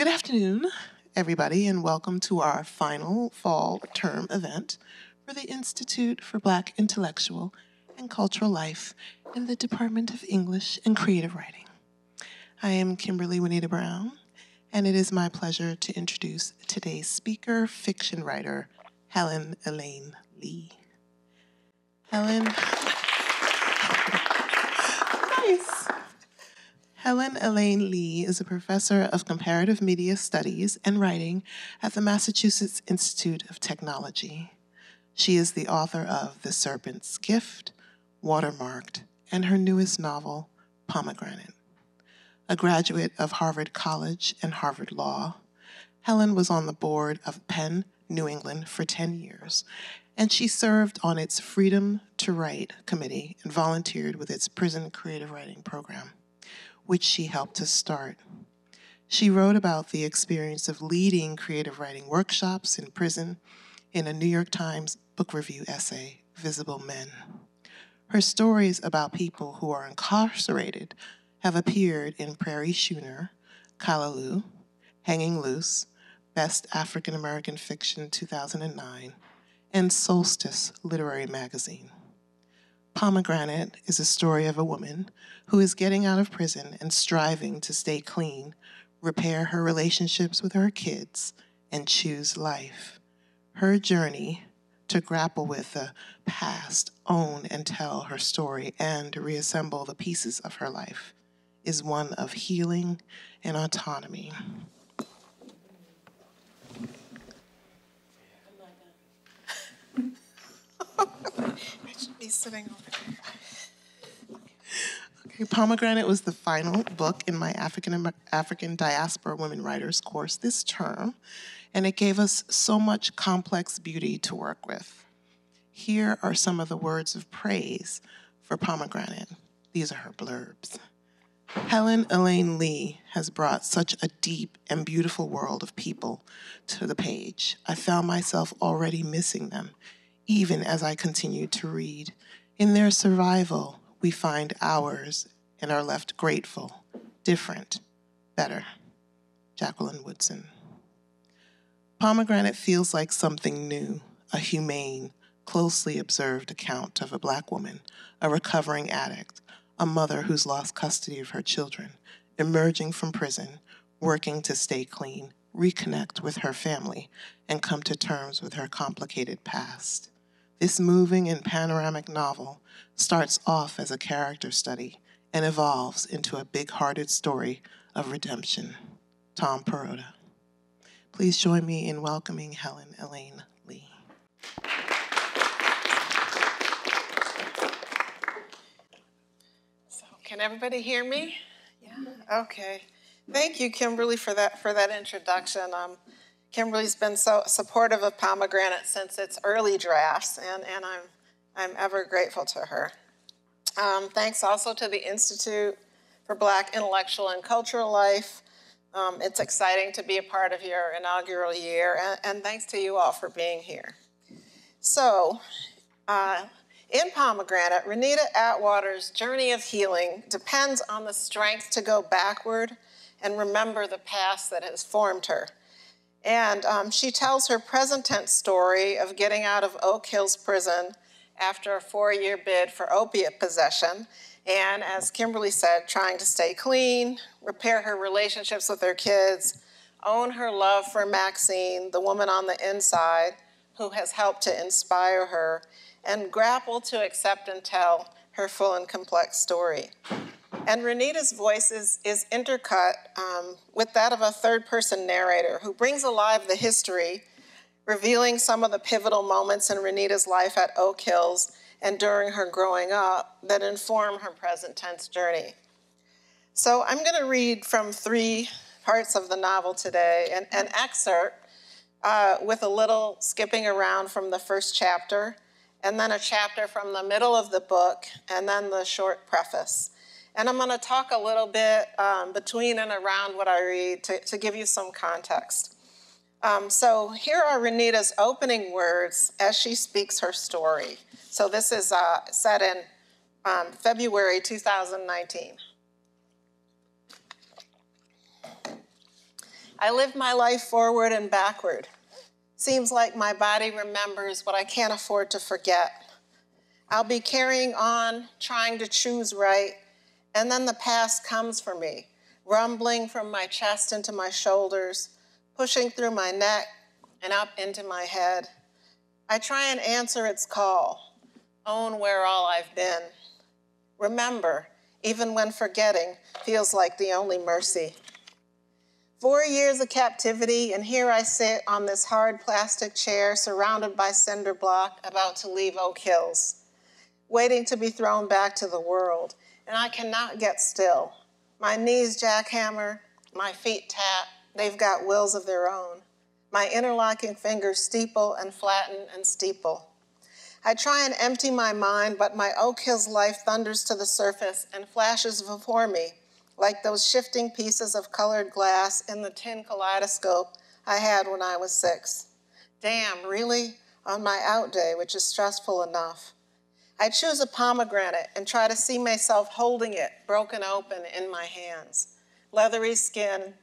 Good afternoon, everybody, and welcome to our final fall term event for the Institute for Black Intellectual and Cultural Life in the Department of English and Creative Writing. I am Kimberly Juanita Brown, and it is my pleasure to introduce today's speaker, fiction writer, Helen Elaine Lee. Helen. nice. Helen Elaine Lee is a professor of comparative media studies and writing at the Massachusetts Institute of Technology. She is the author of The Serpent's Gift, Watermarked, and her newest novel, Pomegranate. A graduate of Harvard College and Harvard Law, Helen was on the board of PEN New England for 10 years, and she served on its Freedom to Write committee and volunteered with its prison creative writing program which she helped to start. She wrote about the experience of leading creative writing workshops in prison in a New York Times book review essay, Visible Men. Her stories about people who are incarcerated have appeared in Prairie Schooner, Callaloo, Hanging Loose, Best African American Fiction 2009, and Solstice Literary Magazine. Pomegranate is a story of a woman who is getting out of prison and striving to stay clean, repair her relationships with her kids, and choose life. Her journey to grapple with the past, own and tell her story, and reassemble the pieces of her life is one of healing and autonomy. be sitting over there. Okay, Pomegranate was the final book in my African African diaspora women writers course this term, and it gave us so much complex beauty to work with. Here are some of the words of praise for Pomegranate. These are her blurbs. Helen Elaine Lee has brought such a deep and beautiful world of people to the page. I found myself already missing them even as I continue to read. In their survival, we find ours and are left grateful, different, better. Jacqueline Woodson. Pomegranate feels like something new, a humane, closely observed account of a black woman, a recovering addict, a mother who's lost custody of her children, emerging from prison, working to stay clean, reconnect with her family, and come to terms with her complicated past. This moving and panoramic novel starts off as a character study and evolves into a big hearted story of redemption. Tom Perrotta. Please join me in welcoming Helen Elaine Lee. So, can everybody hear me? Yeah. Okay. Thank you, Kimberly, for that for that introduction. Um, Kimberly's been so supportive of Pomegranate since its early drafts, and, and I'm, I'm ever grateful to her. Um, thanks also to the Institute for Black Intellectual and Cultural Life. Um, it's exciting to be a part of your inaugural year, and, and thanks to you all for being here. So, uh, in Pomegranate, Renita Atwater's journey of healing depends on the strength to go backward and remember the past that has formed her. And um, she tells her present tense story of getting out of Oak Hills prison after a four year bid for opiate possession. And as Kimberly said, trying to stay clean, repair her relationships with her kids, own her love for Maxine, the woman on the inside who has helped to inspire her, and grapple to accept and tell her full and complex story. And Renita's voice is, is intercut um, with that of a third person narrator who brings alive the history, revealing some of the pivotal moments in Renita's life at Oak Hills and during her growing up that inform her present tense journey. So I'm going to read from three parts of the novel today an, an excerpt uh, with a little skipping around from the first chapter, and then a chapter from the middle of the book, and then the short preface. And I'm going to talk a little bit um, between and around what I read to, to give you some context. Um, so here are Renita's opening words as she speaks her story. So this is uh, set in um, February 2019. I live my life forward and backward. Seems like my body remembers what I can't afford to forget. I'll be carrying on, trying to choose right, and then the past comes for me, rumbling from my chest into my shoulders, pushing through my neck and up into my head. I try and answer its call, own where all I've been. Remember, even when forgetting feels like the only mercy. Four years of captivity, and here I sit on this hard plastic chair surrounded by cinder block, about to leave Oak Hills, waiting to be thrown back to the world. And I cannot get still. My knees jackhammer, my feet tap, they've got wills of their own. My interlocking fingers steeple and flatten and steeple. I try and empty my mind, but my Oak Hills life thunders to the surface and flashes before me like those shifting pieces of colored glass in the tin kaleidoscope I had when I was six. Damn, really? On my out day, which is stressful enough. I choose a pomegranate and try to see myself holding it, broken open in my hands. Leathery skin,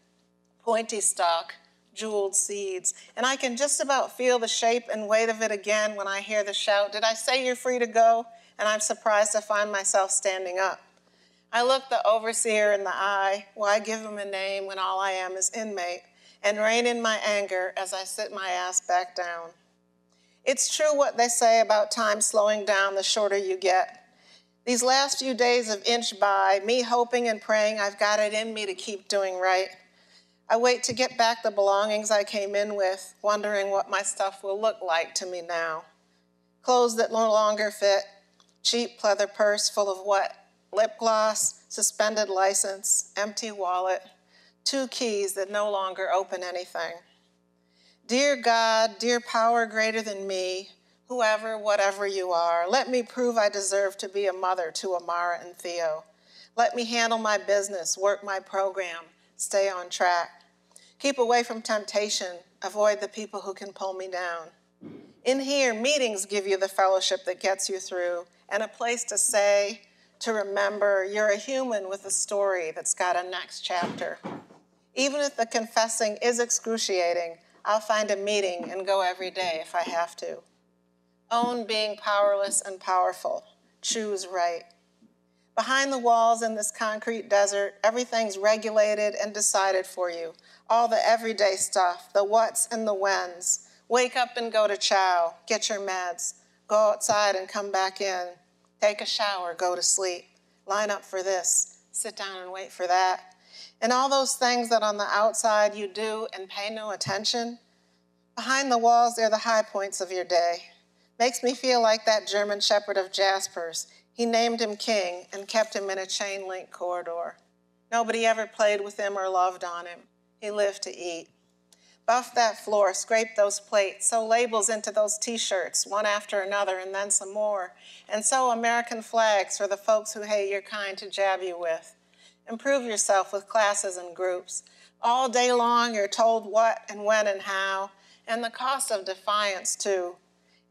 pointy stalk, jeweled seeds, and I can just about feel the shape and weight of it again when I hear the shout, Did I say you're free to go? And I'm surprised to find myself standing up. I look the overseer in the eye. Why give him a name when all I am is inmate? And rein in my anger as I sit my ass back down. It's true what they say about time slowing down the shorter you get. These last few days of inch by, me hoping and praying I've got it in me to keep doing right. I wait to get back the belongings I came in with, wondering what my stuff will look like to me now. Clothes that no longer fit, cheap pleather purse full of what lip gloss, suspended license, empty wallet, two keys that no longer open anything. Dear God, dear power greater than me, whoever, whatever you are, let me prove I deserve to be a mother to Amara and Theo. Let me handle my business, work my program, stay on track. Keep away from temptation, avoid the people who can pull me down. In here, meetings give you the fellowship that gets you through and a place to say, to remember you're a human with a story that's got a next chapter. Even if the confessing is excruciating, I'll find a meeting and go every day if I have to. Own being powerless and powerful. Choose right. Behind the walls in this concrete desert, everything's regulated and decided for you. All the everyday stuff, the what's and the when's. Wake up and go to chow, get your meds, go outside and come back in. Take a shower, go to sleep, line up for this, sit down and wait for that. And all those things that on the outside you do and pay no attention, behind the walls, they're the high points of your day. Makes me feel like that German shepherd of Jaspers. He named him king and kept him in a chain link corridor. Nobody ever played with him or loved on him. He lived to eat. Buff that floor, scrape those plates, sew labels into those t shirts, one after another, and then some more. And sew American flags for the folks who hate your kind to jab you with. Improve yourself with classes and groups. All day long, you're told what and when and how, and the cost of defiance, too.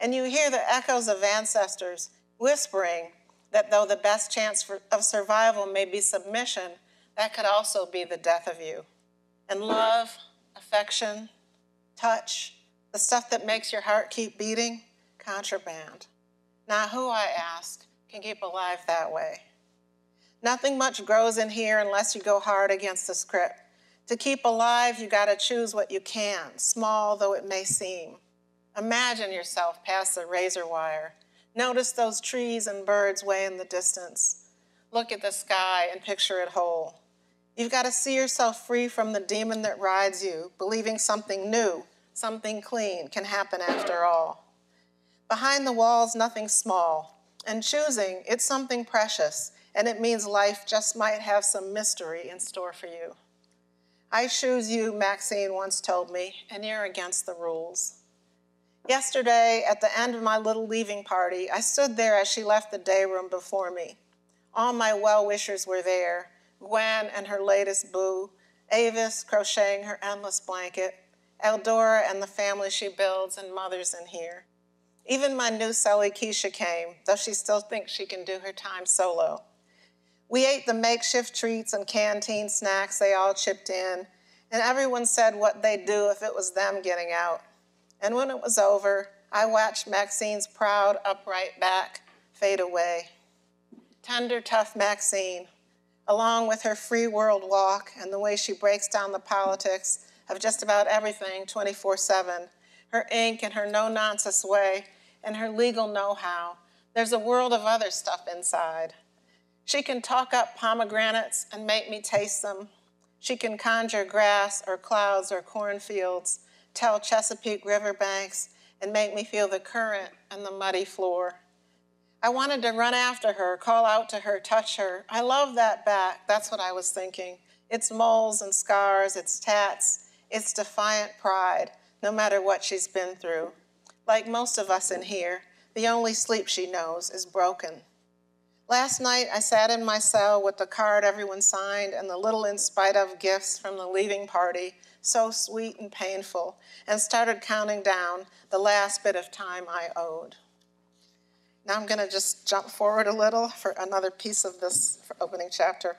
And you hear the echoes of ancestors whispering that though the best chance for, of survival may be submission, that could also be the death of you. And love, affection, touch, the stuff that makes your heart keep beating, contraband. Now, who, I ask, can keep alive that way? Nothing much grows in here unless you go hard against the script. To keep alive, you got to choose what you can, small though it may seem. Imagine yourself past the razor wire. Notice those trees and birds way in the distance. Look at the sky and picture it whole. You've got to see yourself free from the demon that rides you, believing something new, something clean can happen after all. Behind the walls, nothing small. And choosing, it's something precious, and it means life just might have some mystery in store for you. I choose you, Maxine once told me, and you're against the rules. Yesterday, at the end of my little leaving party, I stood there as she left the day room before me. All my well wishers were there Gwen and her latest boo, Avis crocheting her endless blanket, Eldora and the family she builds and mothers in here. Even my new celly Keisha came, though she still thinks she can do her time solo. We ate the makeshift treats and canteen snacks they all chipped in, and everyone said what they'd do if it was them getting out. And when it was over, I watched Maxine's proud, upright back fade away. Tender, tough Maxine, along with her free world walk and the way she breaks down the politics of just about everything 24 7, her ink and her no nonsense way, and her legal know how, there's a world of other stuff inside. She can talk up pomegranates and make me taste them. She can conjure grass or clouds or cornfields, tell Chesapeake river banks, and make me feel the current and the muddy floor. I wanted to run after her, call out to her, touch her. I love that back. That's what I was thinking. It's moles and scars, it's tats, it's defiant pride, no matter what she's been through. Like most of us in here, the only sleep she knows is broken. Last night, I sat in my cell with the card everyone signed and the little in spite of gifts from the leaving party, so sweet and painful, and started counting down the last bit of time I owed. Now I'm going to just jump forward a little for another piece of this opening chapter.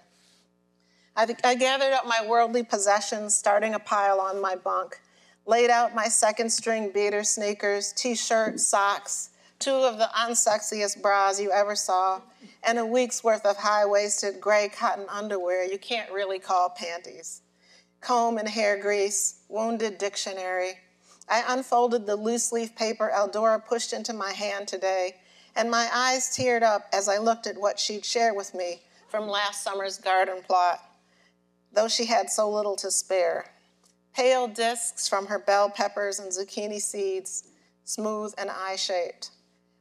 I, I gathered up my worldly possessions, starting a pile on my bunk, laid out my second string beater sneakers, t shirt, socks, two of the unsexiest bras you ever saw, and a week's worth of high waisted gray cotton underwear you can't really call panties. Comb and hair grease, wounded dictionary. I unfolded the loose leaf paper Eldora pushed into my hand today and my eyes teared up as I looked at what she'd shared with me from last summer's garden plot, though she had so little to spare. Pale discs from her bell peppers and zucchini seeds, smooth and eye shaped.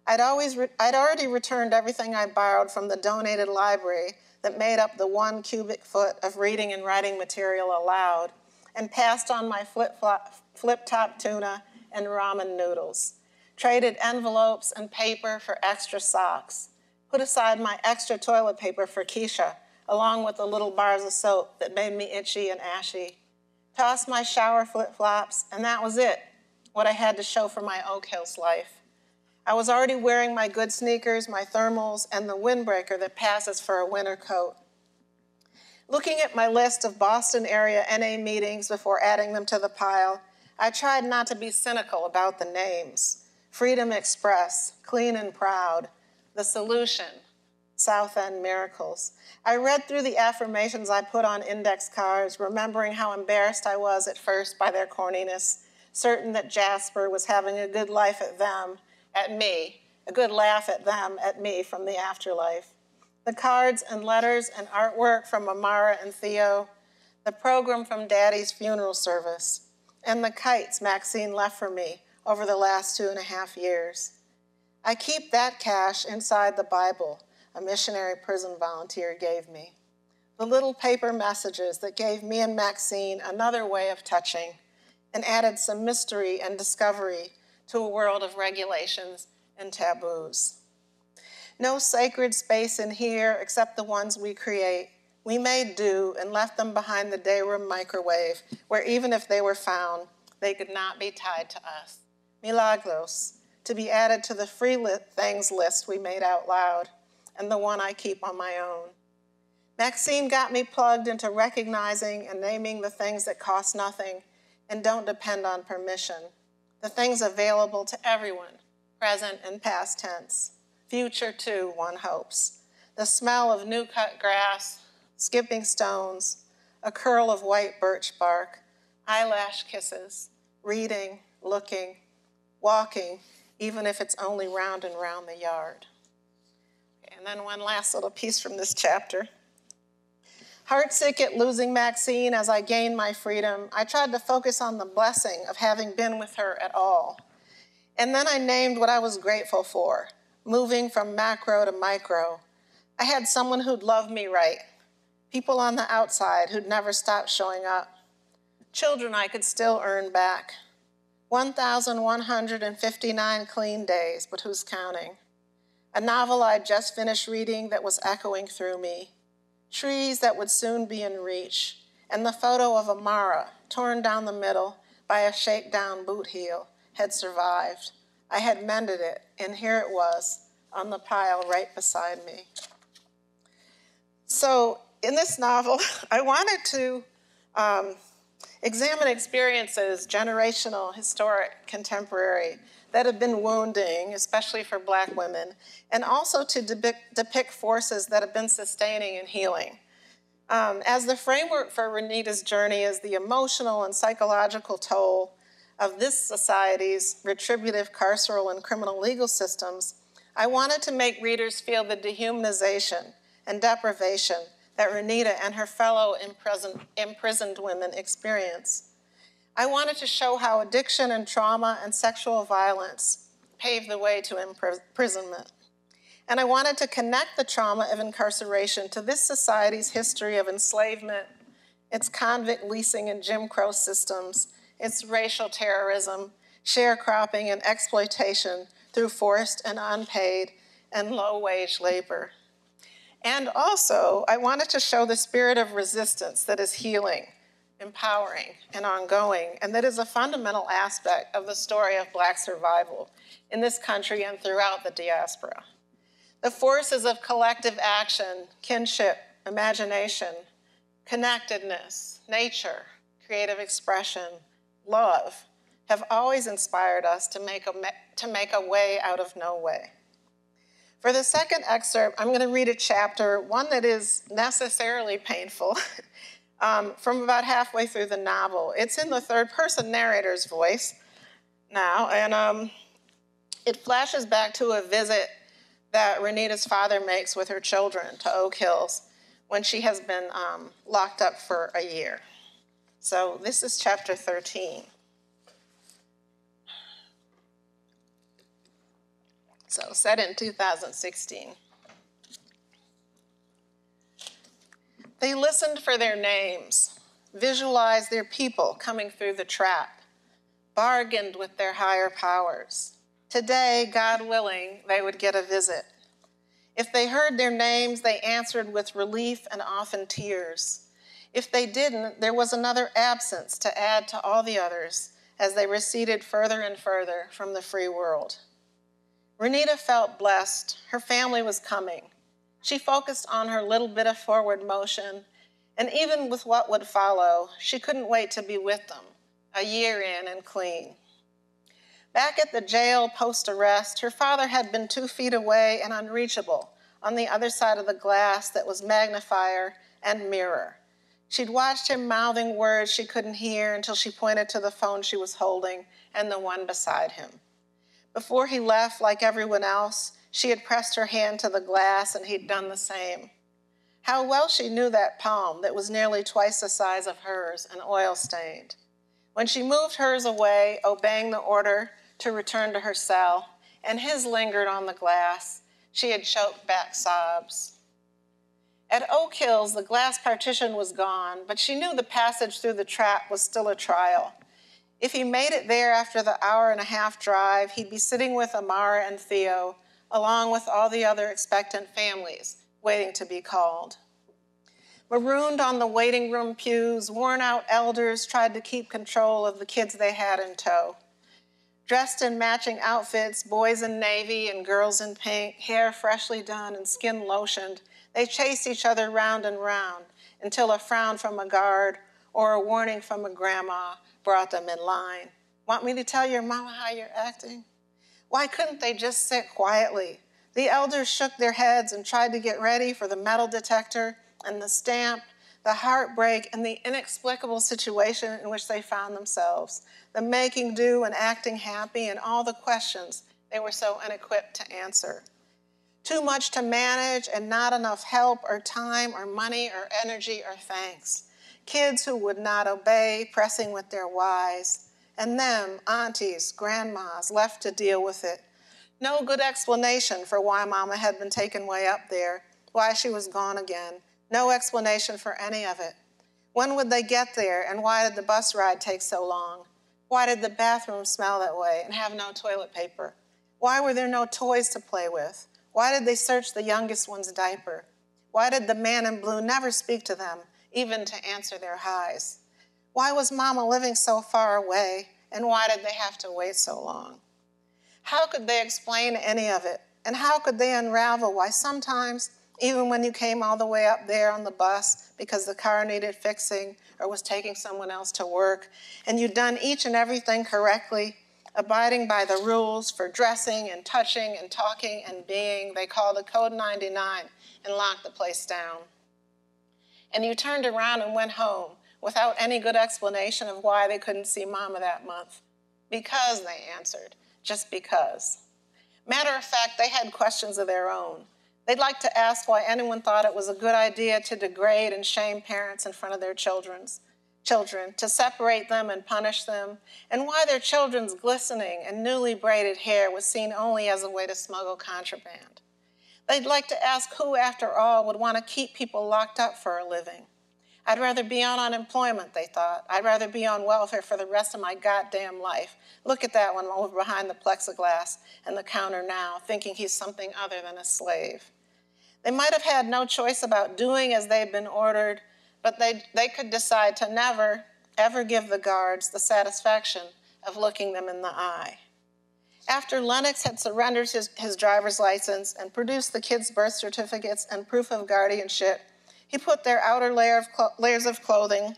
I'd, always I'd already returned everything I borrowed from the donated library that made up the one cubic foot of reading and writing material allowed and passed on my flip-flop, flip tuna and ramen noodles traded envelopes and paper for extra socks, put aside my extra toilet paper for Keisha, along with the little bars of soap that made me itchy and ashy, tossed my shower flip flops, and that was it, what I had to show for my Oak Hills life. I was already wearing my good sneakers, my thermals, and the windbreaker that passes for a winter coat. Looking at my list of Boston area NA meetings before adding them to the pile, I tried not to be cynical about the names. Freedom Express, Clean and Proud, The Solution, South End Miracles. I read through the affirmations I put on index cards, remembering how embarrassed I was at first by their corniness, certain that Jasper was having a good life at them, at me, a good laugh at them, at me from the afterlife. The cards and letters and artwork from Amara and Theo, the program from Daddy's funeral service, and the kites Maxine left for me over the last two and a half years. I keep that cash inside the Bible a missionary prison volunteer gave me. The little paper messages that gave me and Maxine another way of touching and added some mystery and discovery to a world of regulations and taboos. No sacred space in here except the ones we create. We made do and left them behind the day room microwave, where even if they were found, they could not be tied to us milagros, to be added to the free li- things list we made out loud, and the one I keep on my own. Maxine got me plugged into recognizing and naming the things that cost nothing and don't depend on permission, the things available to everyone, present and past tense. Future, too, one hopes. The smell of new cut grass, skipping stones, a curl of white birch bark, eyelash kisses, reading, looking, walking, even if it's only round and round the yard. And then one last little piece from this chapter. Heartsick at losing Maxine as I gained my freedom, I tried to focus on the blessing of having been with her at all. And then I named what I was grateful for, moving from macro to micro. I had someone who'd love me right, people on the outside who'd never stop showing up, children I could still earn back, 1,159 clean days, but who's counting? A novel I'd just finished reading that was echoing through me. Trees that would soon be in reach, and the photo of Amara, torn down the middle by a shakedown boot heel, had survived. I had mended it, and here it was on the pile right beside me. So, in this novel, I wanted to um, examine experiences, generational, historic, contemporary, that have been wounding, especially for Black women, and also to depict, depict forces that have been sustaining and healing. Um, as the framework for Renita's journey is the emotional and psychological toll of this society's retributive carceral and criminal legal systems, I wanted to make readers feel the dehumanization and deprivation that Renita and her fellow imprisoned, imprisoned women experience. I wanted to show how addiction and trauma and sexual violence paved the way to imprisonment. And I wanted to connect the trauma of incarceration to this society's history of enslavement, its convict leasing and Jim Crow systems, its racial terrorism, sharecropping, and exploitation through forced and unpaid and low wage labor. And also, I wanted to show the spirit of resistance that is healing, empowering, and ongoing, and that is a fundamental aspect of the story of Black survival in this country and throughout the diaspora. The forces of collective action, kinship, imagination, connectedness, nature, creative expression, love, have always inspired us to make a, to make a way out of no way. For the second excerpt, I'm going to read a chapter, one that is necessarily painful, um, from about halfway through the novel. It's in the third person narrator's voice now, and um, it flashes back to a visit that Renita's father makes with her children to Oak Hills when she has been um, locked up for a year. So this is chapter 13. So, set in 2016. They listened for their names, visualized their people coming through the trap, bargained with their higher powers. Today, God willing, they would get a visit. If they heard their names, they answered with relief and often tears. If they didn't, there was another absence to add to all the others as they receded further and further from the free world. Renita felt blessed. Her family was coming. She focused on her little bit of forward motion, and even with what would follow, she couldn't wait to be with them, a year in and clean. Back at the jail post arrest, her father had been two feet away and unreachable on the other side of the glass that was magnifier and mirror. She'd watched him mouthing words she couldn't hear until she pointed to the phone she was holding and the one beside him. Before he left, like everyone else, she had pressed her hand to the glass and he'd done the same. How well she knew that palm that was nearly twice the size of hers and oil stained. When she moved hers away, obeying the order to return to her cell, and his lingered on the glass, she had choked back sobs. At Oak Hills, the glass partition was gone, but she knew the passage through the trap was still a trial. If he made it there after the hour and a half drive, he'd be sitting with Amara and Theo, along with all the other expectant families waiting to be called. Marooned on the waiting room pews, worn out elders tried to keep control of the kids they had in tow. Dressed in matching outfits, boys in navy and girls in pink, hair freshly done and skin lotioned, they chased each other round and round until a frown from a guard or a warning from a grandma brought them in line. Want me to tell your mama how you're acting? Why couldn't they just sit quietly? The elders shook their heads and tried to get ready for the metal detector and the stamp, the heartbreak, and the inexplicable situation in which they found themselves, the making do and acting happy, and all the questions they were so unequipped to answer. Too much to manage and not enough help or time or money or energy or thanks kids who would not obey, pressing with their whys, and them, aunties, grandmas, left to deal with it. No good explanation for why mama had been taken way up there, why she was gone again. No explanation for any of it. When would they get there, and why did the bus ride take so long? Why did the bathroom smell that way and have no toilet paper? Why were there no toys to play with? Why did they search the youngest one's diaper? Why did the man in blue never speak to them even to answer their highs. Why was mama living so far away, and why did they have to wait so long? How could they explain any of it? And how could they unravel why sometimes even when you came all the way up there on the bus because the car needed fixing or was taking someone else to work, and you'd done each and everything correctly, abiding by the rules for dressing and touching and talking and being, they called a Code 99 and locked the place down. And you turned around and went home without any good explanation of why they couldn't see Mama that month. Because, they answered, just because. Matter of fact, they had questions of their own. They'd like to ask why anyone thought it was a good idea to degrade and shame parents in front of their children's children, to separate them and punish them, and why their children's glistening and newly braided hair was seen only as a way to smuggle contraband. They'd like to ask who, after all, would want to keep people locked up for a living. I'd rather be on unemployment, they thought. I'd rather be on welfare for the rest of my goddamn life. Look at that one over behind the plexiglass and the counter now, thinking he's something other than a slave. They might have had no choice about doing as they'd been ordered, but they, they could decide to never, ever give the guards the satisfaction of looking them in the eye. After Lennox had surrendered his, his driver's license and produced the kids' birth certificates and proof of guardianship, he put their outer layer of layers of clothing,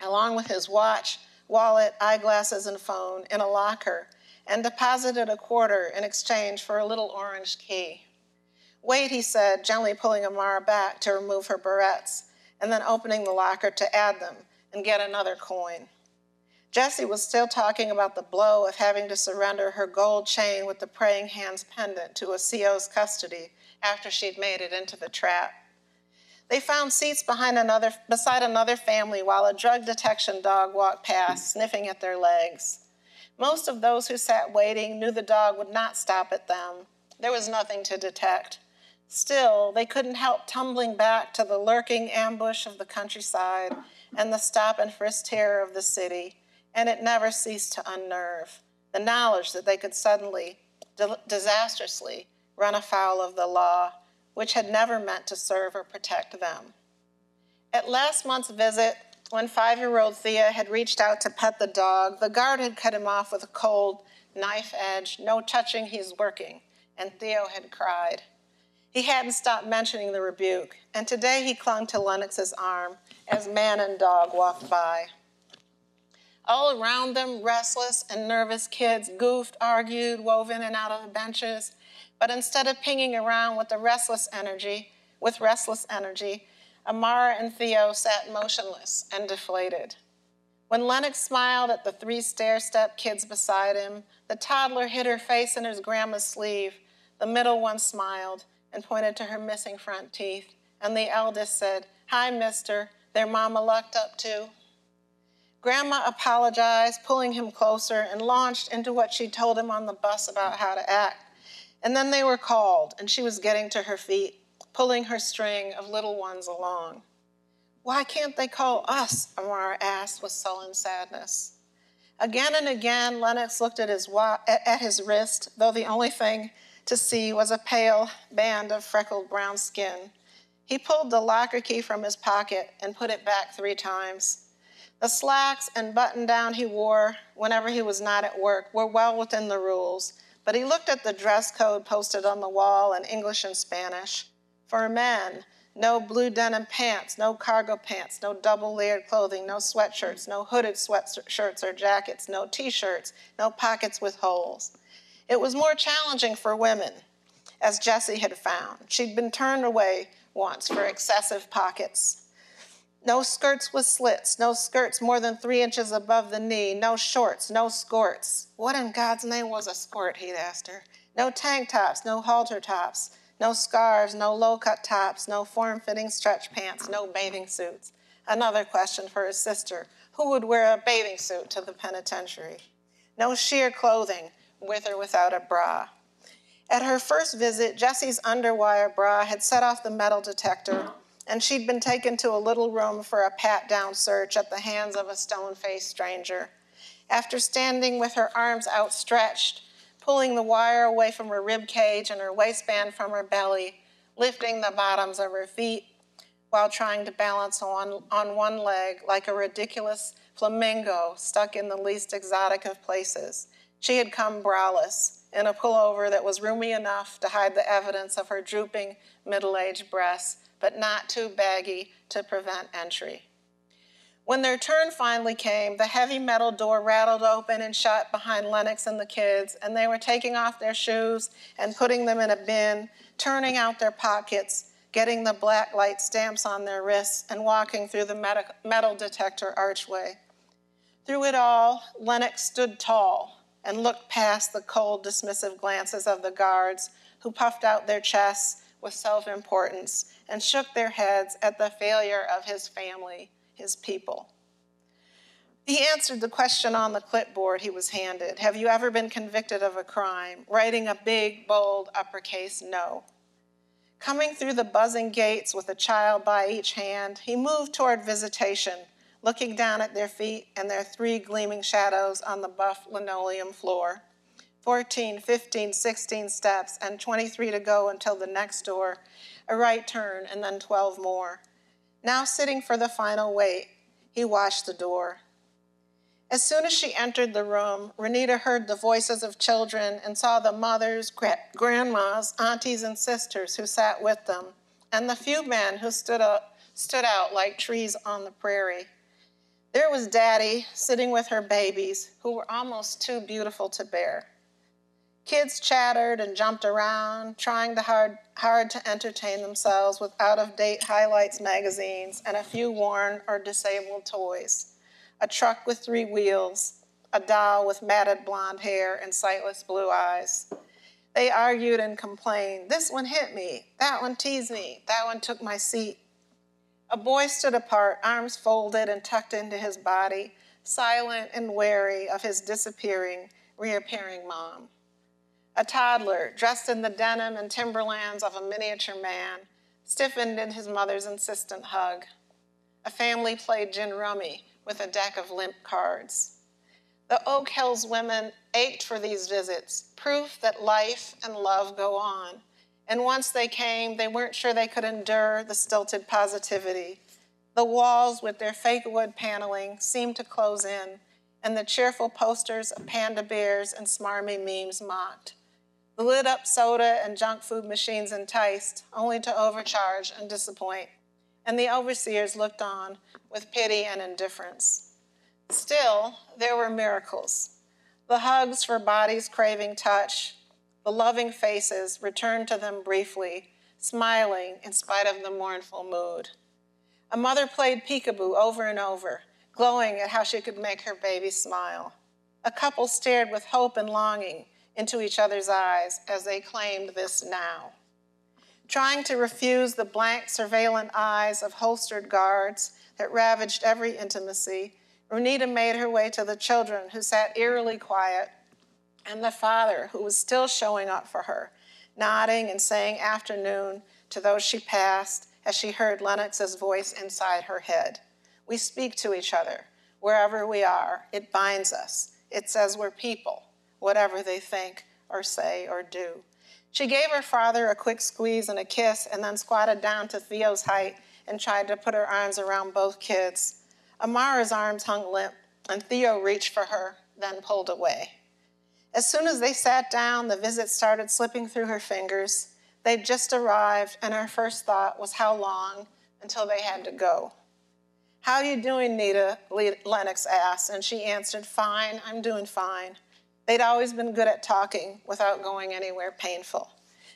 along with his watch, wallet, eyeglasses, and phone, in a locker and deposited a quarter in exchange for a little orange key. Wait, he said, gently pulling Amara back to remove her barrettes, and then opening the locker to add them and get another coin. Jessie was still talking about the blow of having to surrender her gold chain with the praying hands pendant to a CO's custody after she'd made it into the trap. They found seats behind another, beside another family while a drug detection dog walked past, sniffing at their legs. Most of those who sat waiting knew the dog would not stop at them. There was nothing to detect. Still, they couldn't help tumbling back to the lurking ambush of the countryside and the stop and frisk terror of the city and it never ceased to unnerve the knowledge that they could suddenly, disastrously run afoul of the law, which had never meant to serve or protect them. At last month's visit, when five year old Theo had reached out to pet the dog, the guard had cut him off with a cold knife edge, no touching, he's working, and Theo had cried. He hadn't stopped mentioning the rebuke, and today he clung to Lennox's arm as man and dog walked by. All around them, restless and nervous kids goofed, argued, wove in and out of the benches. But instead of pinging around with the restless energy, with restless energy, Amara and Theo sat motionless and deflated. When Lennox smiled at the three stair step kids beside him, the toddler hid her face in his grandma's sleeve. The middle one smiled and pointed to her missing front teeth, and the eldest said, Hi, mister. Their mama locked up too. Grandma apologized, pulling him closer, and launched into what she told him on the bus about how to act. And then they were called, and she was getting to her feet, pulling her string of little ones along. Why can't they call us? Amara asked with sullen sadness. Again and again, Lennox looked at his, wa- at his wrist, though the only thing to see was a pale band of freckled brown skin. He pulled the locker key from his pocket and put it back three times. The slacks and button down he wore whenever he was not at work were well within the rules, but he looked at the dress code posted on the wall in English and Spanish. For men, no blue denim pants, no cargo pants, no double layered clothing, no sweatshirts, no hooded sweatshirts or jackets, no t shirts, no pockets with holes. It was more challenging for women, as Jessie had found. She'd been turned away once for excessive pockets. No skirts with slits, no skirts more than three inches above the knee, no shorts, no skirts. What in God's name was a skirt, he'd asked her. No tank tops, no halter tops, no scarves, no low cut tops, no form fitting stretch pants, no bathing suits. Another question for his sister who would wear a bathing suit to the penitentiary? No sheer clothing, with or without a bra. At her first visit, Jessie's underwire bra had set off the metal detector and she'd been taken to a little room for a pat down search at the hands of a stone faced stranger. After standing with her arms outstretched, pulling the wire away from her rib cage and her waistband from her belly, lifting the bottoms of her feet while trying to balance on, on one leg like a ridiculous flamingo stuck in the least exotic of places. She had come braless, in a pullover that was roomy enough to hide the evidence of her drooping middle aged breasts, but not too baggy to prevent entry. When their turn finally came, the heavy metal door rattled open and shut behind Lennox and the kids, and they were taking off their shoes and putting them in a bin, turning out their pockets, getting the black light stamps on their wrists, and walking through the metal detector archway. Through it all, Lennox stood tall and looked past the cold, dismissive glances of the guards who puffed out their chests with self importance and shook their heads at the failure of his family, his people. He answered the question on the clipboard he was handed Have you ever been convicted of a crime? writing a big, bold, uppercase no. Coming through the buzzing gates with a child by each hand, he moved toward visitation looking down at their feet and their three gleaming shadows on the buff linoleum floor. 14, 15, 16 steps, and 23 to go until the next door, a right turn, and then 12 more. Now sitting for the final wait, he watched the door. As soon as she entered the room, Renita heard the voices of children and saw the mothers, grandmas, aunties, and sisters who sat with them, and the few men who stood, up, stood out like trees on the prairie. There was Daddy sitting with her babies, who were almost too beautiful to bear. Kids chattered and jumped around, trying to hard, hard to entertain themselves with out of date highlights magazines and a few worn or disabled toys. A truck with three wheels, a doll with matted blonde hair and sightless blue eyes. They argued and complained. This one hit me, that one teased me, that one took my seat. A boy stood apart, arms folded and tucked into his body, silent and wary of his disappearing, reappearing mom. A toddler, dressed in the denim and timberlands of a miniature man, stiffened in his mother's insistent hug. A family played gin rummy with a deck of limp cards. The Oak Hills women ached for these visits, proof that life and love go on, and once they came, they weren't sure they could endure the stilted positivity. The walls with their fake wood paneling seemed to close in, and the cheerful posters of panda bears and smarmy memes mocked. The lit up soda and junk food machines enticed, only to overcharge and disappoint. And the overseers looked on with pity and indifference. Still, there were miracles. The hugs for bodies craving touch, the loving faces returned to them briefly, smiling in spite of the mournful mood. A mother played peekaboo over and over, glowing at how she could make her baby smile. A couple stared with hope and longing into each other's eyes as they claimed this now. Trying to refuse the blank, surveillant eyes of holstered guards that ravaged every intimacy, Renita made her way to the children who sat eerily quiet and the father who was still showing up for her, nodding and saying afternoon to those she passed as she heard Lennox's voice inside her head. We speak to each other wherever we are. It binds us. It says we're people, whatever they think or say or do. She gave her father a quick squeeze and a kiss and then squatted down to Theo's height and tried to put her arms around both kids. Amara's arms hung limp, and Theo reached for her, then pulled away. As soon as they sat down, the visit started slipping through her fingers. They'd just arrived, and her first thought was how long until they had to go. How are you doing, Nita? Lennox asked, and she answered, Fine, I'm doing fine. They'd always been good at talking without going anywhere painful.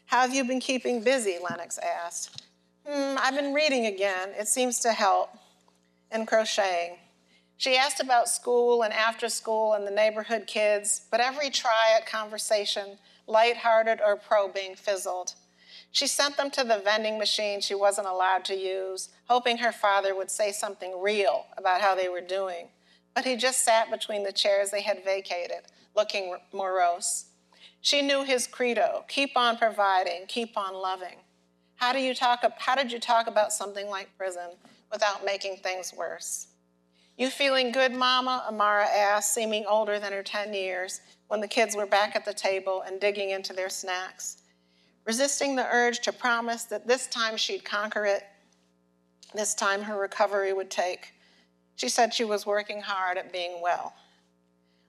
How have you been keeping busy? Lennox asked. Hmm, I've been reading again. It seems to help. And crocheting. She asked about school and after school and the neighborhood kids, but every try at conversation, lighthearted or probing, fizzled. She sent them to the vending machine she wasn't allowed to use, hoping her father would say something real about how they were doing. But he just sat between the chairs they had vacated, looking morose. She knew his credo keep on providing, keep on loving. How, do you talk, how did you talk about something like prison without making things worse? You feeling good, Mama? Amara asked, seeming older than her 10 years, when the kids were back at the table and digging into their snacks. Resisting the urge to promise that this time she'd conquer it, this time her recovery would take. She said she was working hard at being well.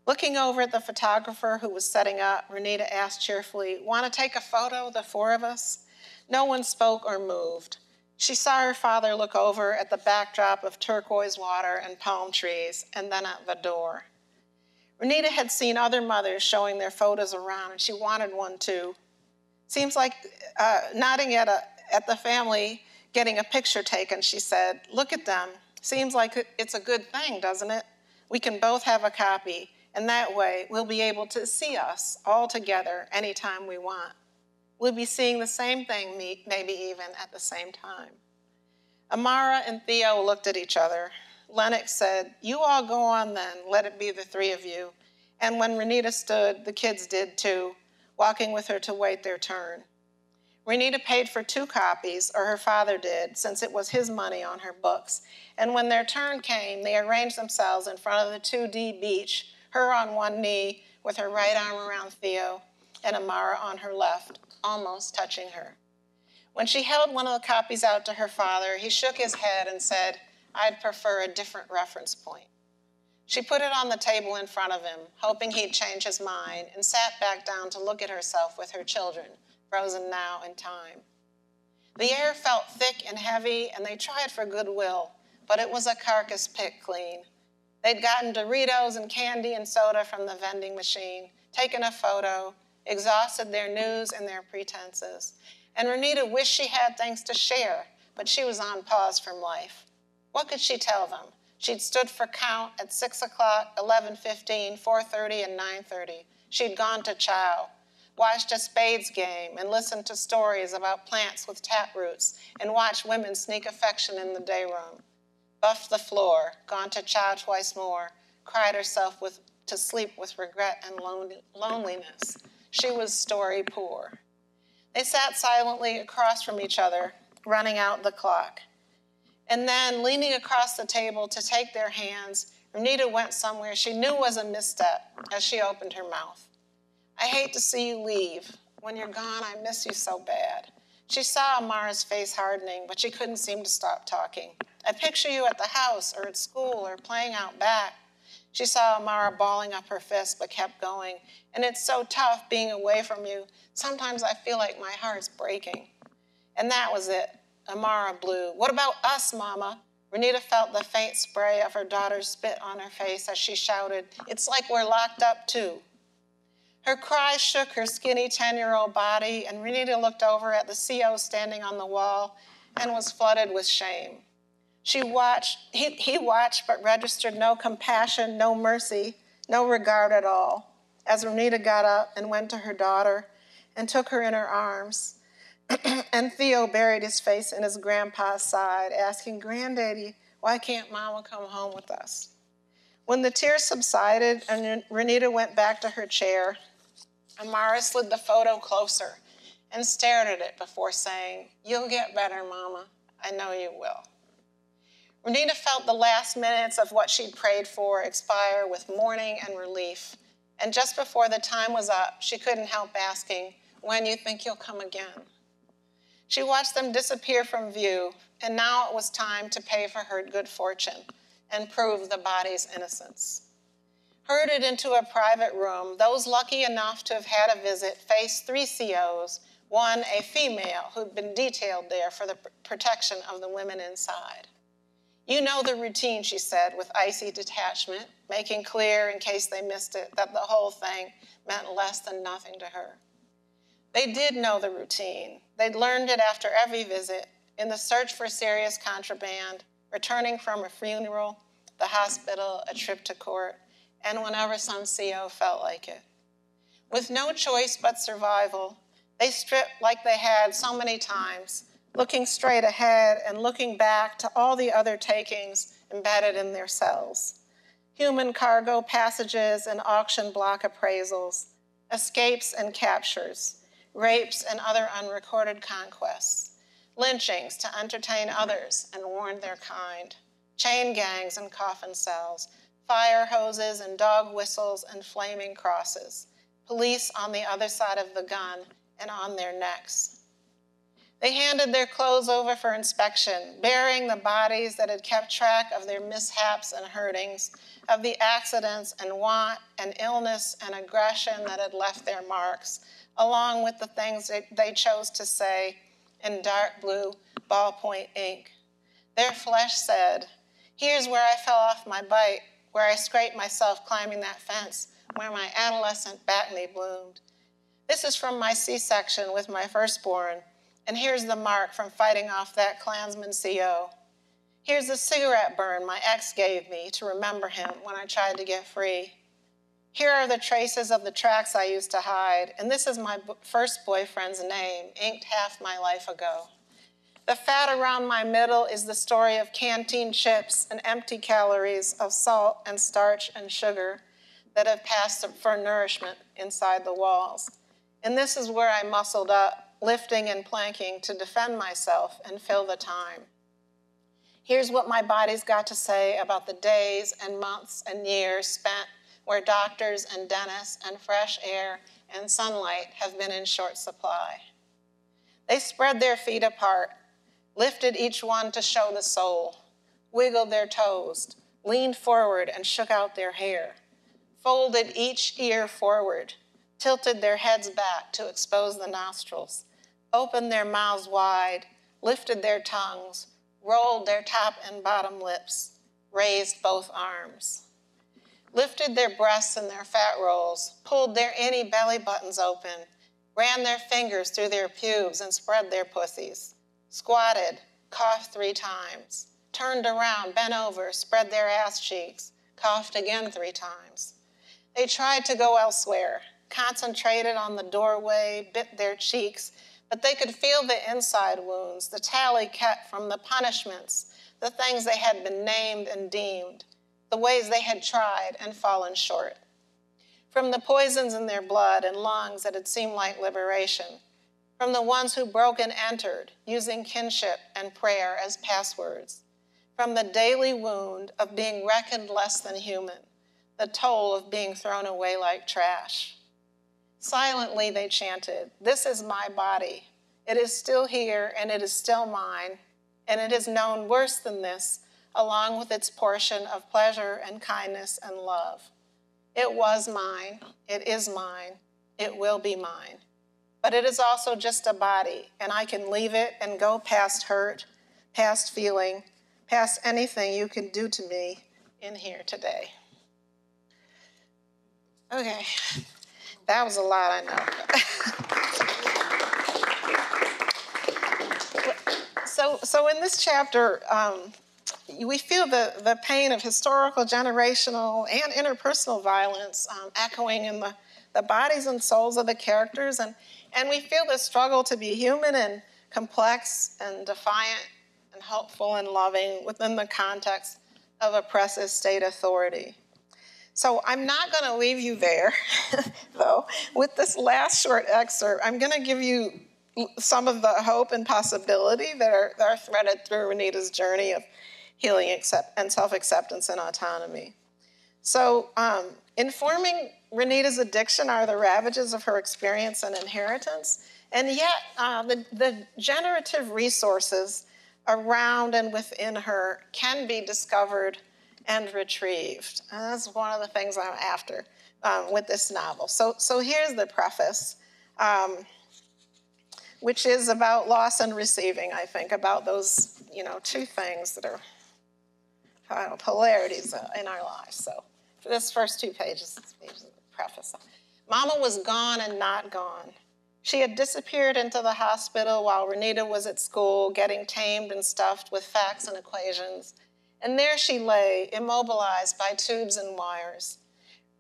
Looking over at the photographer who was setting up, Renita asked cheerfully, Want to take a photo, the four of us? No one spoke or moved. She saw her father look over at the backdrop of turquoise water and palm trees, and then at the door. Renita had seen other mothers showing their photos around, and she wanted one too. Seems like uh, nodding at, a, at the family getting a picture taken, she said, Look at them. Seems like it's a good thing, doesn't it? We can both have a copy. And that way, we'll be able to see us all together anytime we want. We'll be seeing the same thing, maybe even at the same time. Amara and Theo looked at each other. Lennox said, You all go on then, let it be the three of you. And when Renita stood, the kids did too, walking with her to wait their turn. Renita paid for two copies, or her father did, since it was his money on her books. And when their turn came, they arranged themselves in front of the 2D beach her on one knee with her right arm around Theo, and Amara on her left, almost touching her. When she held one of the copies out to her father, he shook his head and said, I'd prefer a different reference point. She put it on the table in front of him, hoping he'd change his mind, and sat back down to look at herself with her children, frozen now in time. The air felt thick and heavy, and they tried for goodwill, but it was a carcass picked clean. They'd gotten Doritos and candy and soda from the vending machine, taken a photo, exhausted their news and their pretenses. And Renita wished she had things to share, but she was on pause from life. What could she tell them? She'd stood for count at 6 o'clock, 11.15, 4.30, and 9.30. She'd gone to chow, watched a spades game, and listened to stories about plants with tap roots, and watched women sneak affection in the day room buffed the floor, gone to chow twice more, cried herself with, to sleep with regret and loneliness. She was story poor. They sat silently across from each other, running out the clock. And then, leaning across the table to take their hands, Renita went somewhere she knew was a misstep as she opened her mouth. I hate to see you leave. When you're gone, I miss you so bad. She saw Amara's face hardening, but she couldn't seem to stop talking. I picture you at the house or at school or playing out back. She saw Amara balling up her fist but kept going. And it's so tough being away from you. Sometimes I feel like my heart's breaking. And that was it. Amara blew. What about us, Mama? Renita felt the faint spray of her daughter's spit on her face as she shouted, It's like we're locked up too. Her cry shook her skinny 10 year old body, and Renita looked over at the CO standing on the wall and was flooded with shame. She watched, he, he watched, but registered no compassion, no mercy, no regard at all. As Renita got up and went to her daughter and took her in her arms, and Theo buried his face in his grandpa's side, asking, Granddaddy, why can't Mama come home with us? When the tears subsided and Renita went back to her chair, Amara slid the photo closer and stared at it before saying, You'll get better, Mama. I know you will. Renita felt the last minutes of what she'd prayed for expire with mourning and relief. And just before the time was up, she couldn't help asking, When you think you'll come again? She watched them disappear from view, and now it was time to pay for her good fortune and prove the body's innocence. Herded into a private room, those lucky enough to have had a visit faced three COs, one a female who'd been detailed there for the protection of the women inside. You know the routine, she said, with icy detachment, making clear, in case they missed it, that the whole thing meant less than nothing to her. They did know the routine. They'd learned it after every visit, in the search for serious contraband, returning from a funeral, the hospital, a trip to court, and whenever some CO felt like it. With no choice but survival, they stripped like they had so many times looking straight ahead and looking back to all the other takings embedded in their cells human cargo passages and auction block appraisals, escapes and captures, rapes and other unrecorded conquests, lynchings to entertain others and warn their kind, chain gangs and coffin cells, fire hoses and dog whistles and flaming crosses, police on the other side of the gun and on their necks. They handed their clothes over for inspection, burying the bodies that had kept track of their mishaps and hurtings, of the accidents and want and illness and aggression that had left their marks, along with the things that they chose to say in dark blue ballpoint ink. Their flesh said, Here's where I fell off my bike, where I scraped myself climbing that fence, where my adolescent knee bloomed. This is from my C section with my firstborn, and here's the mark from fighting off that Klansman CO. Here's the cigarette burn my ex gave me to remember him when I tried to get free. Here are the traces of the tracks I used to hide, and this is my first boyfriend's name, inked half my life ago. The fat around my middle is the story of canteen chips and empty calories of salt and starch and sugar that have passed for nourishment inside the walls. And this is where I muscled up, lifting and planking to defend myself and fill the time. Here's what my body's got to say about the days and months and years spent where doctors and dentists and fresh air and sunlight have been in short supply. They spread their feet apart, lifted each one to show the sole, wiggled their toes, leaned forward and shook out their hair, folded each ear forward, tilted their heads back to expose the nostrils, opened their mouths wide, lifted their tongues, rolled their top and bottom lips, raised both arms lifted their breasts and their fat rolls, pulled their any belly buttons open, ran their fingers through their pubes and spread their pussies, squatted, coughed three times, turned around, bent over, spread their ass cheeks, coughed again three times. They tried to go elsewhere, concentrated on the doorway, bit their cheeks, but they could feel the inside wounds, the tally kept from the punishments, the things they had been named and deemed the ways they had tried and fallen short. From the poisons in their blood and lungs that had seemed like liberation, from the ones who broke and entered using kinship and prayer as passwords, from the daily wound of being reckoned less than human, the toll of being thrown away like trash. Silently they chanted, This is my body. It is still here and it is still mine, and it is known worse than this along with its portion of pleasure and kindness and love. It was mine, it is mine, it will be mine. But it is also just a body, and I can leave it and go past hurt, past feeling, past anything you can do to me in here today. Okay, that was a lot, I know. so, so in this chapter, um, we feel the, the pain of historical, generational, and interpersonal violence um, echoing in the, the bodies and souls of the characters. And, and we feel the struggle to be human and complex and defiant and hopeful and loving within the context of oppressive state authority. So I'm not going to leave you there, though. With this last short excerpt, I'm going to give you some of the hope and possibility that are, that are threaded through Renita's journey of healing accept- and self acceptance and autonomy. So, um, informing Renita's addiction are the ravages of her experience and inheritance, and yet uh, the, the generative resources around and within her can be discovered and retrieved. And that's one of the things I'm after um, with this novel. So, so here's the preface, um, which is about loss and receiving, I think, about those, you know, two things that are polarities in our lives. So for this first two pages, of the preface. Mama was gone and not gone. She had disappeared into the hospital while Renita was at school, getting tamed and stuffed with facts and equations. And there she lay, immobilized by tubes and wires.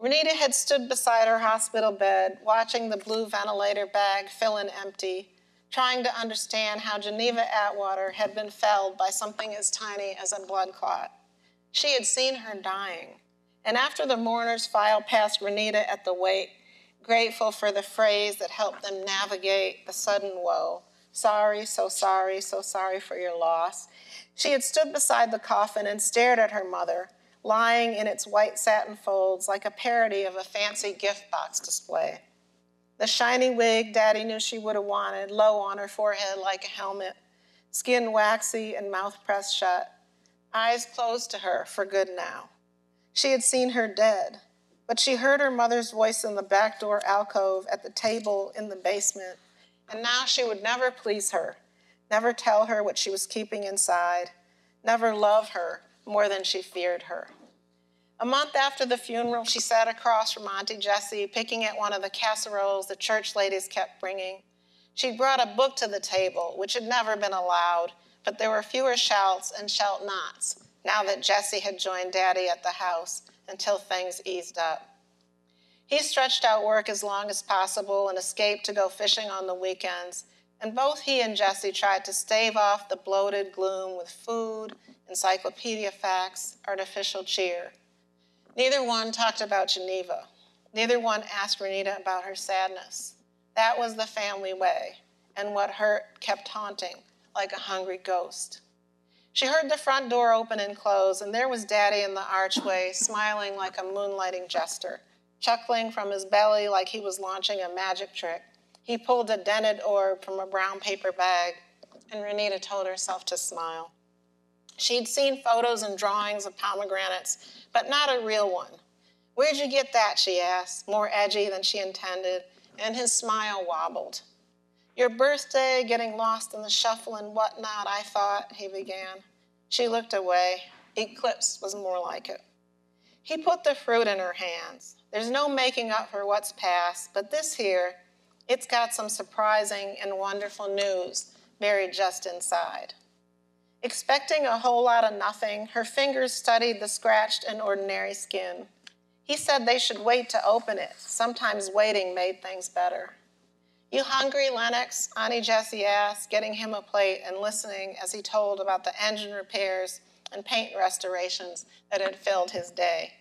Renita had stood beside her hospital bed, watching the blue ventilator bag fill and empty, trying to understand how Geneva Atwater had been felled by something as tiny as a blood clot. She had seen her dying. And after the mourners filed past Renita at the wake, grateful for the phrase that helped them navigate the sudden woe sorry, so sorry, so sorry for your loss, she had stood beside the coffin and stared at her mother, lying in its white satin folds like a parody of a fancy gift box display. The shiny wig Daddy knew she would have wanted, low on her forehead like a helmet, skin waxy and mouth pressed shut, eyes closed to her for good now. She had seen her dead, but she heard her mother's voice in the back door alcove at the table in the basement, and now she would never please her, never tell her what she was keeping inside, never love her more than she feared her. A month after the funeral, she sat across from Auntie Jessie, picking at one of the casseroles the church ladies kept bringing. She'd brought a book to the table, which had never been allowed, but there were fewer shouts and shout nots now that Jessie had joined Daddy at the house until things eased up. He stretched out work as long as possible and escaped to go fishing on the weekends, and both he and Jessie tried to stave off the bloated gloom with food, encyclopedia facts, artificial cheer. Neither one talked about Geneva. Neither one asked Renita about her sadness. That was the family way, and what hurt kept haunting like a hungry ghost. She heard the front door open and close, and there was Daddy in the archway, smiling like a moonlighting jester, chuckling from his belly like he was launching a magic trick. He pulled a dented orb from a brown paper bag, and Renita told herself to smile. She'd seen photos and drawings of pomegranates, but not a real one. Where'd you get that? she asked, more edgy than she intended, and his smile wobbled. Your birthday, getting lost in the shuffle and whatnot, I thought, he began. She looked away. Eclipse was more like it. He put the fruit in her hands. There's no making up for what's past, but this here, it's got some surprising and wonderful news buried just inside. Expecting a whole lot of nothing, her fingers studied the scratched and ordinary skin. He said they should wait to open it. Sometimes waiting made things better. You hungry, Lennox? Auntie Jessie asked, getting him a plate and listening as he told about the engine repairs and paint restorations that had filled his day.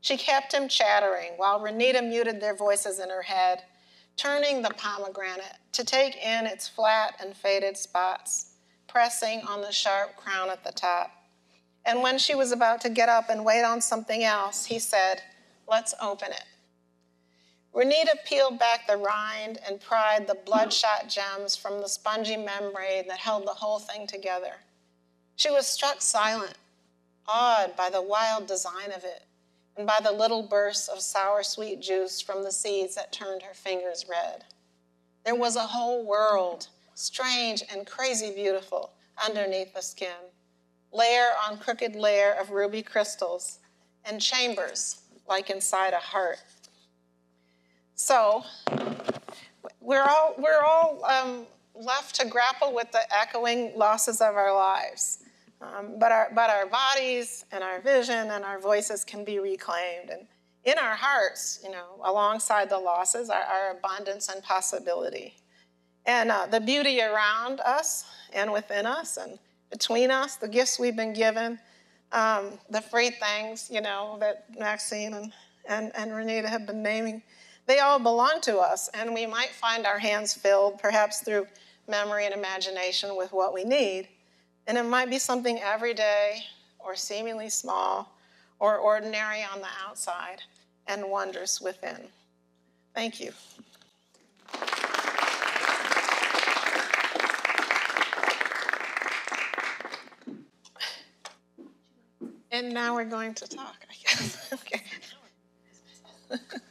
She kept him chattering while Renita muted their voices in her head, turning the pomegranate to take in its flat and faded spots, pressing on the sharp crown at the top. And when she was about to get up and wait on something else, he said, Let's open it. Renita peeled back the rind and pried the bloodshot gems from the spongy membrane that held the whole thing together. She was struck silent, awed by the wild design of it and by the little bursts of sour sweet juice from the seeds that turned her fingers red. There was a whole world, strange and crazy beautiful, underneath the skin, layer on crooked layer of ruby crystals, and chambers like inside a heart. So we're all, we're all um, left to grapple with the echoing losses of our lives. Um, but, our, but our bodies and our vision and our voices can be reclaimed. And in our hearts, you know, alongside the losses, are our abundance and possibility. And uh, the beauty around us and within us and between us, the gifts we've been given, um, the free things, you know, that Maxine and, and, and Renita have been naming they all belong to us, and we might find our hands filled, perhaps through memory and imagination, with what we need. And it might be something everyday or seemingly small or ordinary on the outside and wondrous within. Thank you. And now we're going to talk, I guess. okay.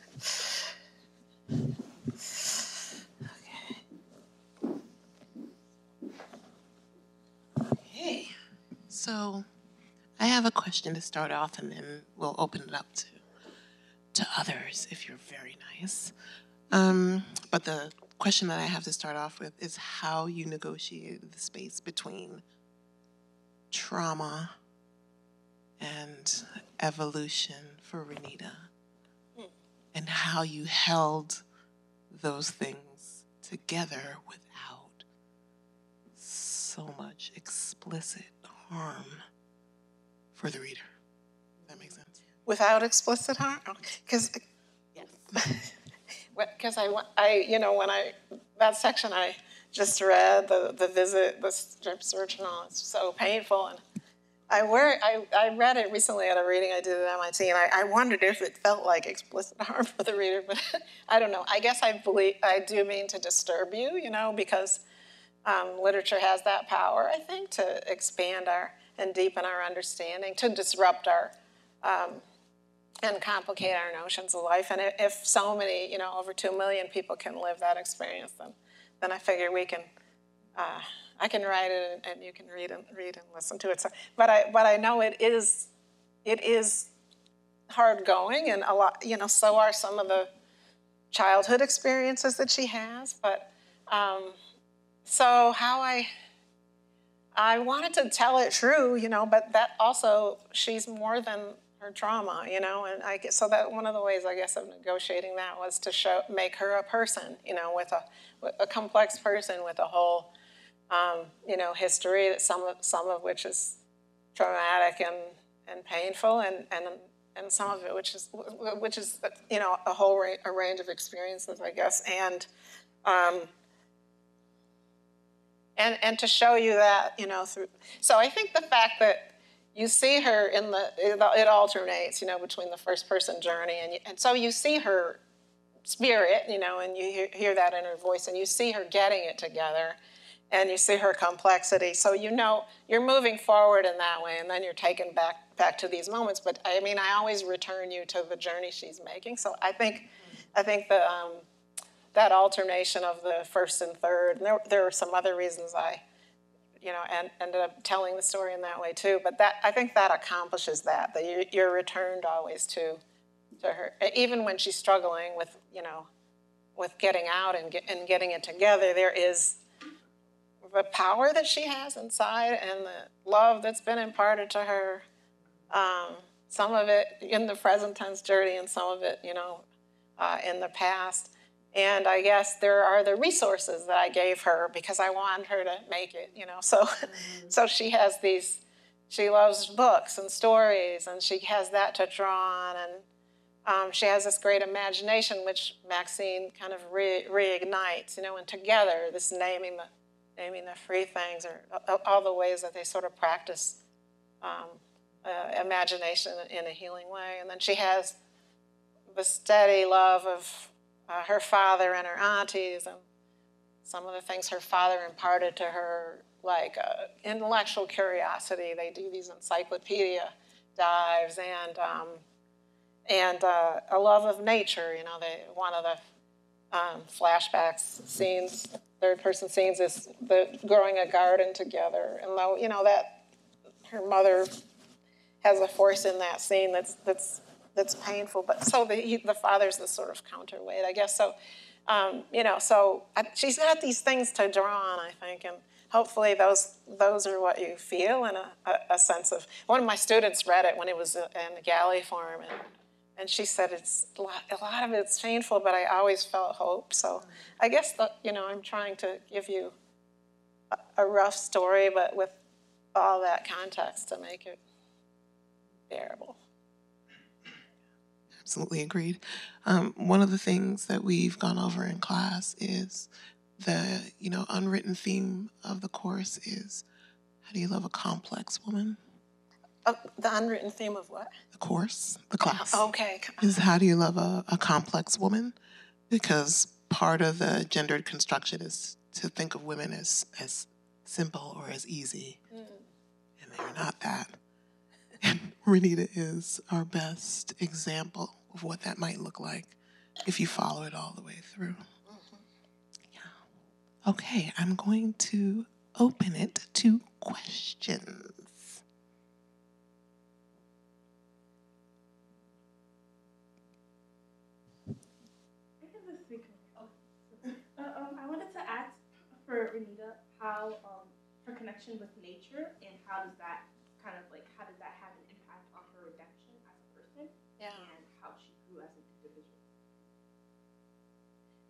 So I have a question to start off, and then we'll open it up to, to others if you're very nice. Um, but the question that I have to start off with is how you negotiated the space between trauma and evolution for Renita, and how you held those things together without so much explicit harm for the reader. Does that make sense? Without explicit harm? Because oh, yes. Because I, I, you know, when I, that section I just read, the, the visit, the strip search and all, it's so painful. And I, wor- I, I read it recently at a reading I did at MIT, and I, I wondered if it felt like explicit harm for the reader, but I don't know. I guess I believe I do mean to disturb you, you know, because um, literature has that power, I think, to expand our and deepen our understanding, to disrupt our um, and complicate our notions of life. And if so many, you know, over two million people can live that experience, then then I figure we can. Uh, I can write it and you can read and read and listen to it. So, but I but I know it is it is hard going and a lot you know so are some of the childhood experiences that she has. But um, so how I I wanted to tell it true, you know, but that also she's more than her trauma, you know, and I so that one of the ways I guess of negotiating that was to show make her a person, you know, with a a complex person with a whole um, you know, history that some of, some of which is traumatic and, and painful, and, and, and some of it which is, which is, you know, a whole ra- a range of experiences, I guess, and, um, and, and to show you that, you know, through, so I think the fact that you see her in the, it, alternates, you know, between the first person journey, and, and so you see her spirit, you know, and you hear, hear that in her voice, and you see her getting it together and you see her complexity. So you know you're moving forward in that way, and then you're taken back back to these moments. But I mean, I always return you to the journey she's making. So I think, I think the um, that alternation of the first and third. And there there are some other reasons I, you know, and ended up telling the story in that way too. But that I think that accomplishes that. That you, you're returned always to, to her, even when she's struggling with you know, with getting out and get, and getting it together. There is the power that she has inside and the love that's been imparted to her. Um, some of it in the present tense journey, and some of it, you know, uh, in the past. And I guess there are the resources that I gave her because I wanted her to make it, you know. So, mm-hmm. so she has these. She loves books and stories, and she has that to draw on, and um, she has this great imagination, which Maxine kind of re- reignites, you know. And together, this naming the naming the free things or all the ways that they sort of practice um, uh, imagination in a healing way. And then she has the steady love of uh, her father and her aunties and some of the things her father imparted to her, like uh, intellectual curiosity. They do these encyclopedia dives and um, and uh, a love of nature. You know, they one of the um, flashbacks scenes third person scenes is the growing a garden together. And though, you know, that her mother has a force in that scene that's that's that's painful. But so the he, the father's the sort of counterweight, I guess. So, um, you know, so I, she's got these things to draw on, I think, and hopefully those those are what you feel and a, a, a sense of. One of my students read it when it was in the galley form, and and she said it's a lot, a lot of it's painful, but I always felt hope. So I guess that you know I'm trying to give you a, a rough story, but with all that context to make it bearable. Absolutely agreed. Um, one of the things that we've gone over in class is the you know unwritten theme of the course is how do you love a complex woman? Uh, the unwritten theme of what? The course, the class. Okay. Is how do you love a, a complex woman? Because part of the gendered construction is to think of women as, as simple or as easy. Mm. And they're not that. Renita is our best example of what that might look like if you follow it all the way through. Yeah. Okay, I'm going to open it to questions. Uh, um, I wanted to ask for Renita how um, her connection with nature and how does that kind of like how does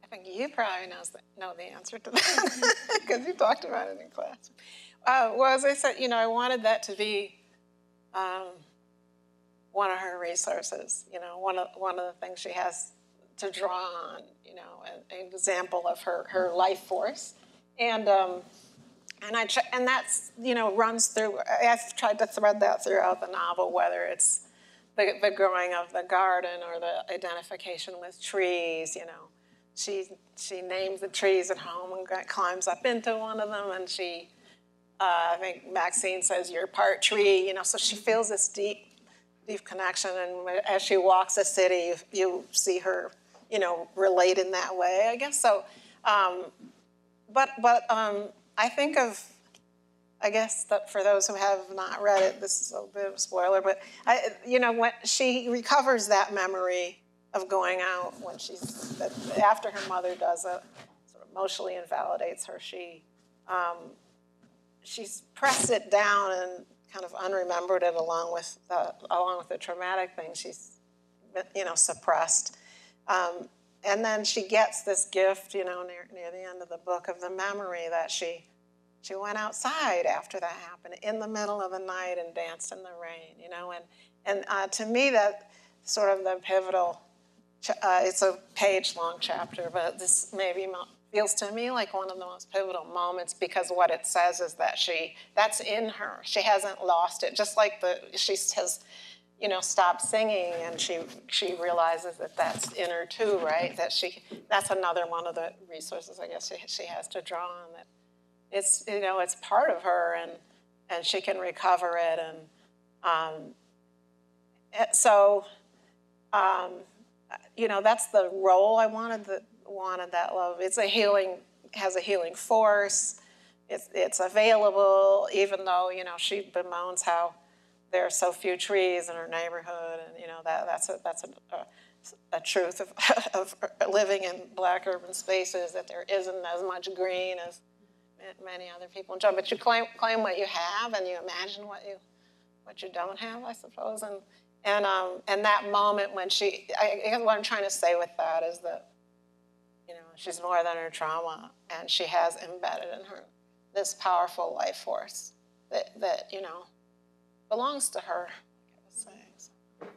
I think you probably knows the, know the answer to that because you talked about it in class. Uh, well, as I said, you know, I wanted that to be um, one of her resources. You know, one of one of the things she has to draw on. You know, an, an example of her her life force and um, and I and that's you know runs through. I've tried to thread that throughout the novel, whether it's the, the growing of the garden or the identification with trees. You know, she she names the trees at home and climbs up into one of them, and she. Uh, I think Maxine says you're part tree, you know, so she feels this deep, deep connection. And as she walks the city, you, you see her, you know, relate in that way, I guess. So, um, but but um, I think of, I guess that for those who have not read it, this is a bit of a spoiler, but I, you know, when she recovers that memory of going out when she's after her mother does it, sort of emotionally invalidates her. She um, she's pressed it down and kind of unremembered it along with the, along with the traumatic things she's you know suppressed. Um, and then she gets this gift, you know, near, near the end of the book of the memory that she she went outside after that happened in the middle of the night and danced in the rain, you know, and and uh, to me that sort of the pivotal. Uh, it's a page-long chapter, but this maybe feels to me like one of the most pivotal moments because what it says is that she that's in her. She hasn't lost it, just like the she has you know, stop singing, and she she realizes that that's in her too, right? That she that's another one of the resources I guess she, she has to draw on. That it's you know it's part of her, and and she can recover it, and um, so um, you know that's the role I wanted that wanted that love. It's a healing has a healing force. It's it's available, even though you know she bemoans how there are so few trees in her neighborhood, and you know that that's a that's a, a, a truth of, of living in black urban spaces that there isn't as much green as many other people enjoy. But you claim claim what you have, and you imagine what you what you don't have, I suppose, and and um, and that moment when she, I, I guess what I'm trying to say with that is that you know she's more than her trauma, and she has embedded in her this powerful life force that that you know belongs to her, like I was saying.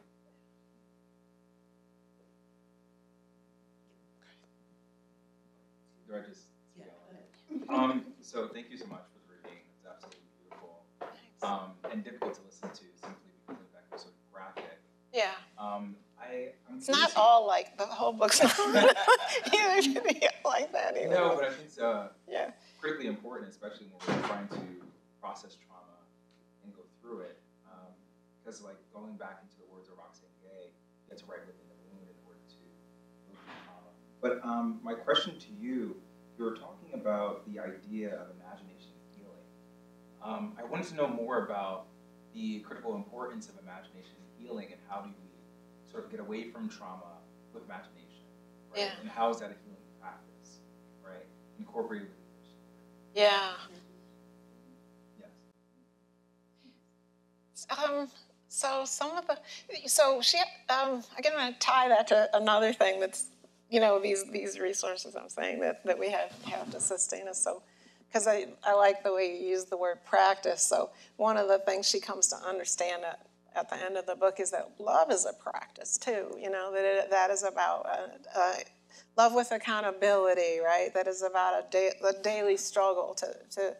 Do I just? Yeah. Um, so thank you so much for the reading. It's absolutely beautiful. Um, and difficult to listen to Yeah. Um, I, I'm it's not all like the whole book's not either like that either. No, but I think it's uh, yeah. critically important, especially when we're trying to process trauma and go through it because like going back into the words of Roxane Gay, you have to write within the wound in order to move the trauma. But um, my question to you, you were talking about the idea of imagination and healing. Um, I wanted to know more about the critical importance of imagination and healing, and how do we sort of get away from trauma with imagination, right? Yeah. And how is that a healing practice, right? Incorporated with your story. Yeah. Yes. Um, so some of the, so she, um, again, I'm going to tie that to another thing that's, you know, these these resources I'm saying that, that we have have to sustain us. So, because I, I like the way you use the word practice. So one of the things she comes to understand at, the end of the book is that love is a practice too. You know that it, that is about uh, uh, love with accountability, right? That is about a da- the daily struggle to to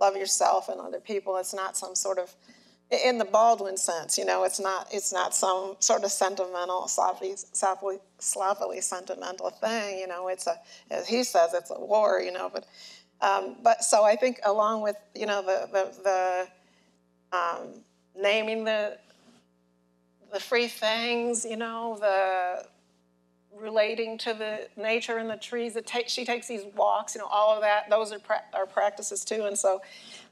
love yourself and other people. It's not some sort of in the Baldwin sense, you know, it's not it's not some sort of sentimental, sloppily, sloppily sentimental thing. You know, it's a as he says, it's a war. You know, but um, but so I think along with you know the the, the um, naming the the free things, you know, the relating to the nature and the trees. That take, she takes these walks, you know, all of that. Those are pra- are practices too, and so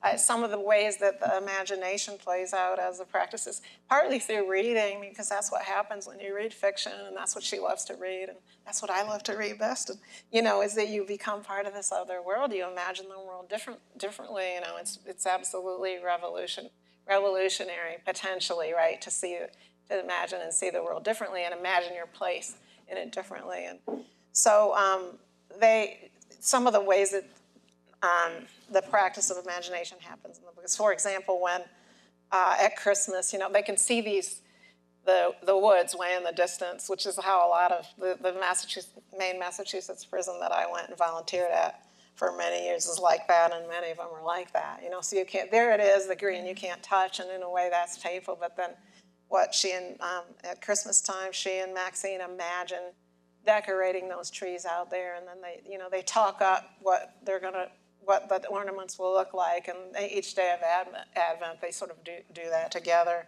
uh, some of the ways that the imagination plays out as a practice is partly through reading, because that's what happens when you read fiction, and that's what she loves to read, and that's what I love to read best. And, you know, is that you become part of this other world. You imagine the world different, differently. You know, it's it's absolutely revolution, revolutionary potentially, right? To see, imagine and see the world differently, and imagine your place in it differently. And so um, they, some of the ways that um, the practice of imagination happens in the book. For example, when uh, at Christmas, you know, they can see these the the woods way in the distance, which is how a lot of the, the Massachusetts, main Massachusetts prison that I went and volunteered at for many years is like that, and many of them are like that. You know, so you can't. There it is, the green you can't touch, and in a way that's painful. But then, what she and um, at Christmas time, she and Maxine imagine decorating those trees out there, and then they, you know, they talk up what they're gonna, what the ornaments will look like, and they, each day of Advent, Advent, they sort of do do that together.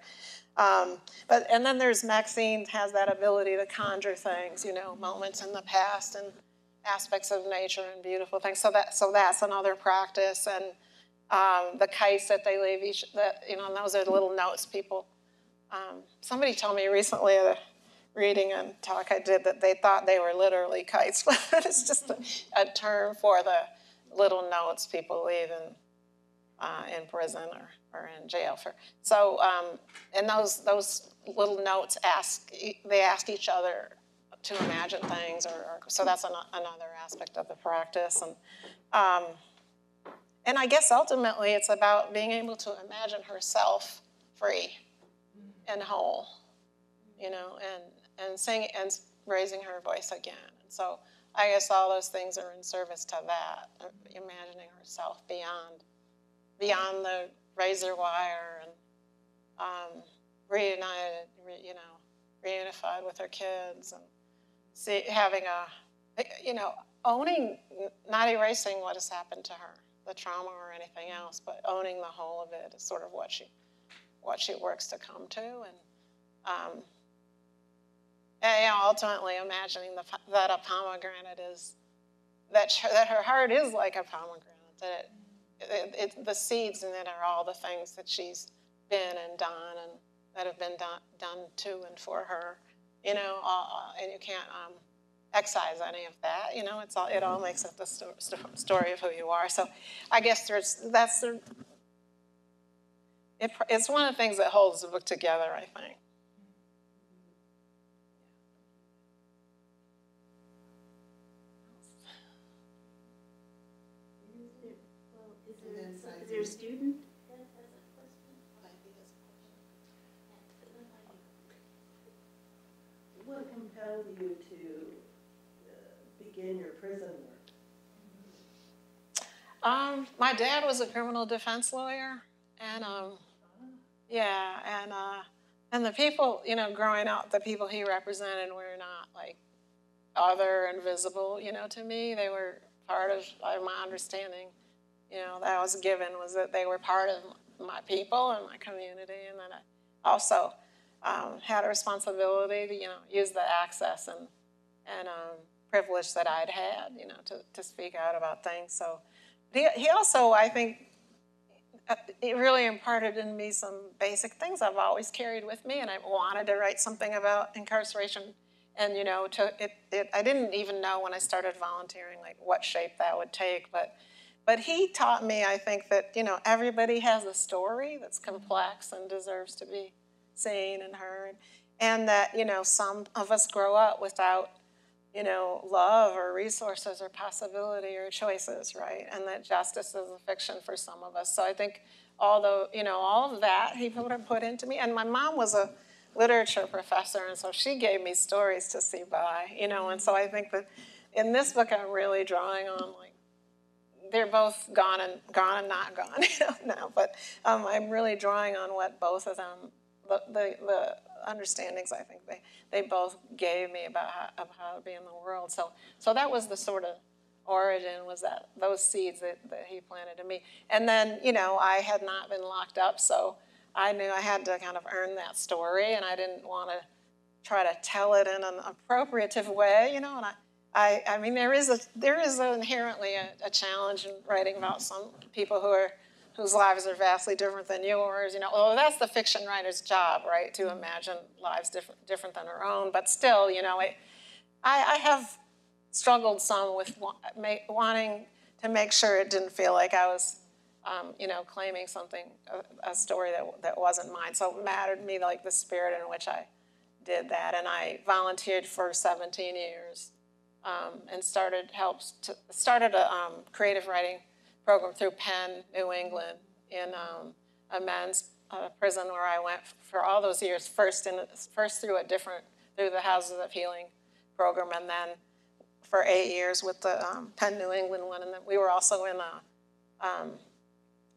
Um, but and then there's Maxine has that ability to conjure things, you know, moments in the past and aspects of nature and beautiful things. So that so that's another practice. And um, the kites that they leave each that you know, and those are little notes people. Um, somebody told me recently at a reading and talk I did that they thought they were literally kites, but it's just a, a term for the little notes people leave in uh, in prison or, or in jail for. So, um, and those those little notes ask they ask each other to imagine things, or, or so that's an, another aspect of the practice. And um, and I guess ultimately it's about being able to imagine herself free and whole, you know, and and singing and raising her voice again. And so I guess all those things are in service to that, imagining herself beyond beyond the razor wire and um, reunited, re, you know, reunified with her kids and see, having a, you know, owning, not erasing what has happened to her, the trauma or anything else, but owning the whole of it is sort of what she, what she works to come to, and, um, and you know, ultimately imagining the, that a pomegranate is, that that her heart is like a pomegranate, that it it, it, the seeds in it are all the things that she's been and done and that have been done, done to and for her, you know, uh, and you can't um, excise any of that, you know, it's all, it all makes up the sto- story of who you are. So I guess there's, that's the, it, it's one of the things that holds the book together, I think. Is there a student What compelled you to uh, begin your prison work? Um, my dad was a criminal defense lawyer, and um, yeah, and uh, and the people, you know, growing up, the people he represented were not like other and visible, you know, to me. They were part of my understanding you know, that I was given was that they were part of my people and my community, and that I also um, had a responsibility to, you know, use the access and and um, privilege that I'd had, you know, to, to speak out about things. So he, he also, I think, Uh, it really imparted in me some basic things I've always carried with me, and I wanted to write something about incarceration. And you know, to, it, it, I didn't even know when I started volunteering like what shape that would take, but but he taught me, I think, that, you know, everybody has a story that's mm-hmm. complex and deserves to be seen and heard. And that, you know, some of us grow up without, you know, love or resources or possibility or choices, right? And that justice is a fiction for some of us. So I think although, you know, all of that he put, put into me. And my mom was a literature professor, and so she gave me stories to see by, you know, and so I think that in this book I'm really drawing on like they're both gone and gone and not gone you know, now. But um, I'm really drawing on what both of them, the, the, the, understandings I think they, they both gave me about how, of how to be in the world. So, so that was the sort of origin was that those seeds that, that he planted in me. And then, you know, I had not been locked up, so I knew I had to kind of earn that story, and I didn't want to try to tell it in an appropriative way, you know, and I, I, I mean, there is a there is inherently a, a, challenge in writing about some people who are whose lives are vastly different than yours. You know, well, that's the fiction writer's job, right? To imagine lives different different than our own. But still, you know, I I have struggled some with wanting to make sure it didn't feel like I was, um, you know, claiming something a, a story that that wasn't mine. So it mattered to me like the spirit in which I did that, and I volunteered for 17 years um, and started helped to, started a um, creative writing program through PEN, New England, in um, a men's uh, prison where I went for all those years. First in first through a different through the Houses of Healing program, and then for eight years with the um, PEN New England one, and then we were also in uh, um,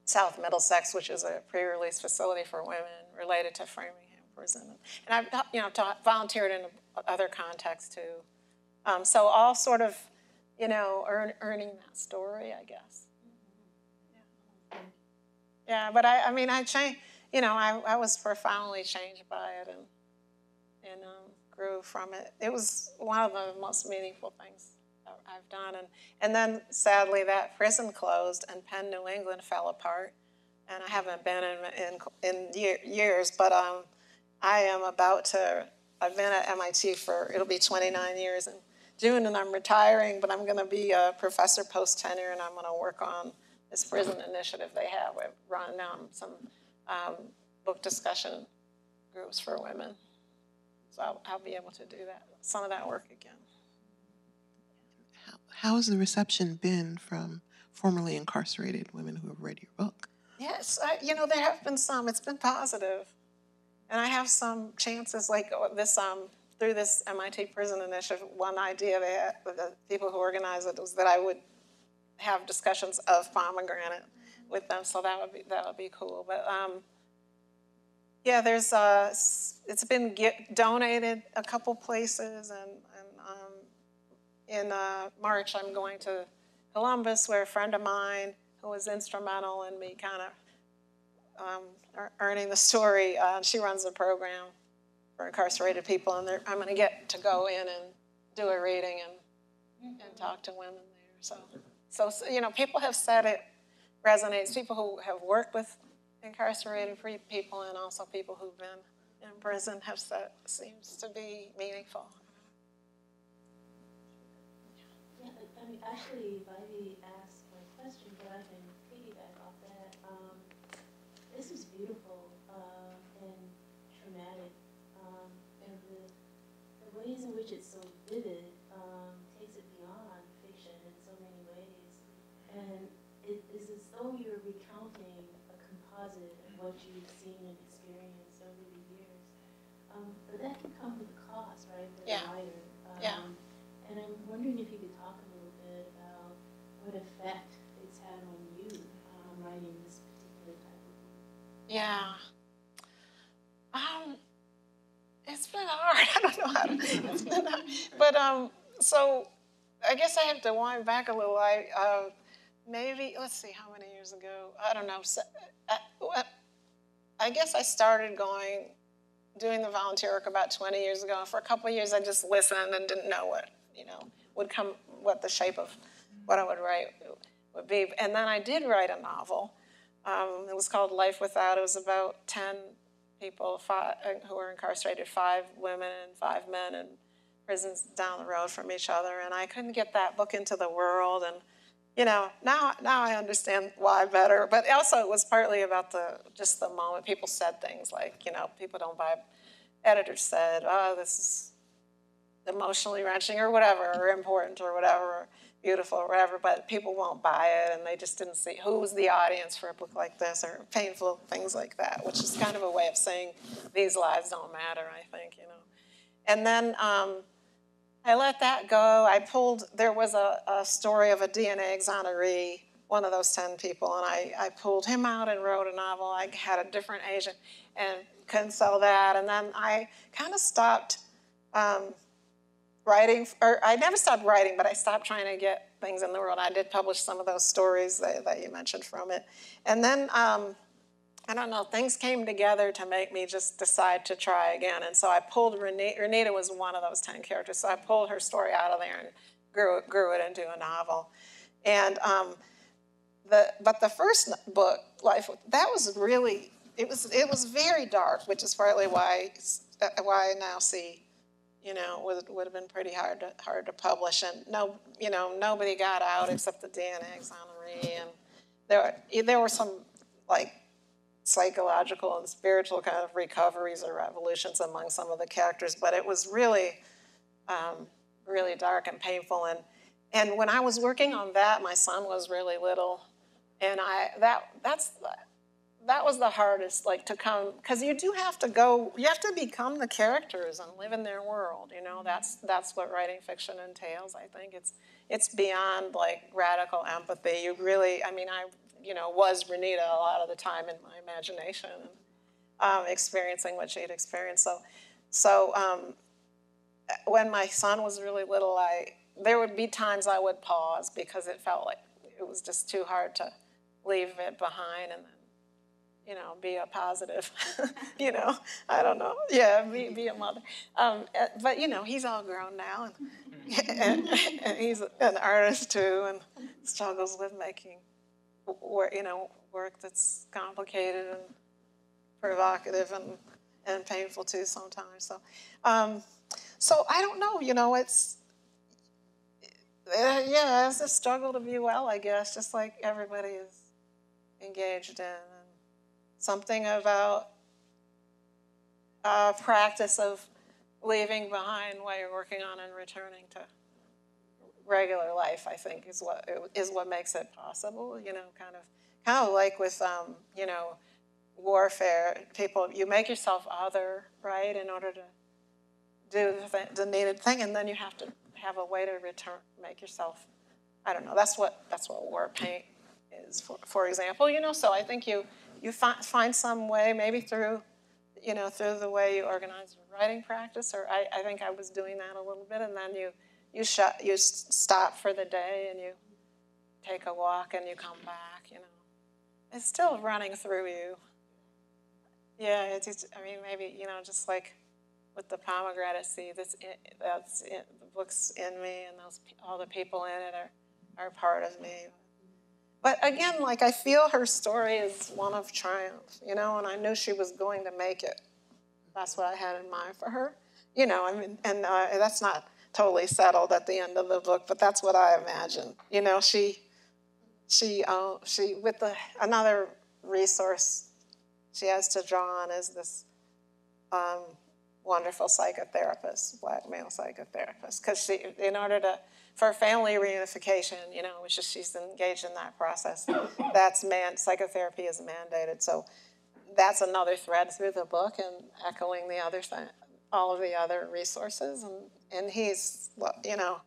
South Middlesex, which is a pre-release facility for women related to Framingham Prison. And I've you know taught, volunteered in other contexts too. Um, so all sort of you know earn, earning that story, I guess. Yeah, but I, I mean I changed. You know, I, I was profoundly changed by it and and um, grew from it. It was one of the most meaningful things I've done. And, and then sadly, that prison closed and PEN New England fell apart. And I haven't been in, in, in year, years, but um, I am about to, I've been at MIT for, it'll be 29 years in June, and I'm retiring, but I'm going to be a professor post tenure, and I'm going to work on this prison initiative they have. We've run um, some um, book discussion groups for women. So I'll, I'll be able to do that, some of that work again. How, how has the reception been from formerly incarcerated women who have read your book? Yes, I, you know, there have been some. It's been positive. And I have some chances, like uh, this, um, through this MIT Prison Initiative, one idea they had, the people who organized it was that I would have discussions of pomegranate with them, so that would be that would be cool. But um, yeah, there's uh, it's been get, donated a couple places, and, and um, in uh, March I'm going to Columbus, where a friend of mine who was instrumental in me kind of um, earning the story. Uh, she runs a program for incarcerated people, and I'm going to get to go in and do a reading and and talk to women there. So, so you know, people have said it resonates. People who have worked with incarcerated free people and also people who've been in prison have said it seems to be meaningful. Yeah, I mean, actually, Vivi asked my question, but I can piggyback off that. Um, this is beautiful uh, and traumatic, um, and the, the ways in which it's so vivid Yeah. Um, it's been hard. I don't know how to. It's been hard. But um, so I guess I have to wind back a little. I uh, maybe let's see how many years ago. I don't know. I, I guess I started going, doing the volunteer work about 20 years ago. For a couple years, I just listened and didn't know what, you know, would come, what the shape of what I would write would be. And then I did write a novel. Um, it was called Life Without. It was about 10 people five, uh, who were incarcerated, five women and five men in prisons down the road from each other. And I couldn't get that book into the world. And you know, now now I understand why better. But also, it was partly about the just the moment people said things like, you know, people don't buy. Editors said, "Oh, this is emotionally wrenching or whatever, or important or whatever, beautiful or whatever," but people won't buy it, and they just didn't see who was the audience for a book like this, or painful things like that, which is kind of a way of saying these lives don't matter. I think, you know, and then. Um, I let that go. I pulled, there was a, a story of a DNA exoneree, one of those 10 people, and I, I pulled him out and wrote a novel. I had a different agent and couldn't sell that. And then I kind of stopped um, writing, or I never stopped writing, but I stopped trying to get things in the world. I did publish some of those stories that, that you mentioned from it. And then um, I don't know, things came together to make me just decide to try again. And so I pulled Renita, Renita was one of those 10 characters. So I pulled her story out of there and grew grew it into a novel. And um, the, but the first book, Life, that was really, it was, it was very dark, which is partly why, why I now see, you know, would, would have been pretty hard to, hard to publish. And no, you know, nobody got out except the DNA exoneree. And there, there were some like psychological and spiritual kind of recoveries or revolutions among some of the characters, but it was really, um, really dark and painful. And and when I was working on that, my son was really little, and I that that's that was the hardest, like to come, because you do have to go, you have to become the characters and live in their world. You know, that's that's what writing fiction entails. I think it's it's beyond like radical empathy. You really, I mean, I you know was Renita a lot of the time in my imagination, and, um, experiencing what she'd experienced. So, so um, when my son was really little, I there would be times I would pause because it felt like it was just too hard to leave it behind and then you know, be a positive, you know, I don't know. Yeah, be, be a mother. Um, eh, but, you know, he's all grown now and, and, and, he's an artist too and struggles with making work, you know, work that's complicated and provocative and, and painful too sometimes. So, um, so I don't know, you know, it's, uh, yeah, it's a struggle to be well, I guess, just like everybody is engaged in something about a practice of leaving behind what you're working on and returning to regular life. I think is what is what makes it possible. You know, kind of kind of like with um, you know warfare. People, you make yourself other, right, in order to do the, th- the needed thing, and then you have to have a way to return, make yourself. I don't know. That's what that's what war paint is, for, for example. You know, so I think you you fi- find some way, maybe through, you know, through the way you organize your writing practice, or I, I think I was doing that a little bit, and then you you shut you stop for the day and you take a walk and you come back. You know, it's still running through you. Yeah, it's, it's I mean, maybe you know, just like with the pomegranate seed, that's that's the book's in me, and those all the people in it are are part of me. But again, like I feel her story is one of triumph, you know, and I knew she was going to make it. That's what I had in mind for her, you know. I mean, and uh, that's not totally settled at the end of the book, but that's what I imagine. You know, she, she, uh, she with the another resource she has to draw on is this um, wonderful psychotherapist, black male psychotherapist, because she, in order to for family reunification, you know, which is she's engaged in that process. That's man psychotherapy is mandated. So that's another thread through the book and echoing the other all of the other resources. And and he's you know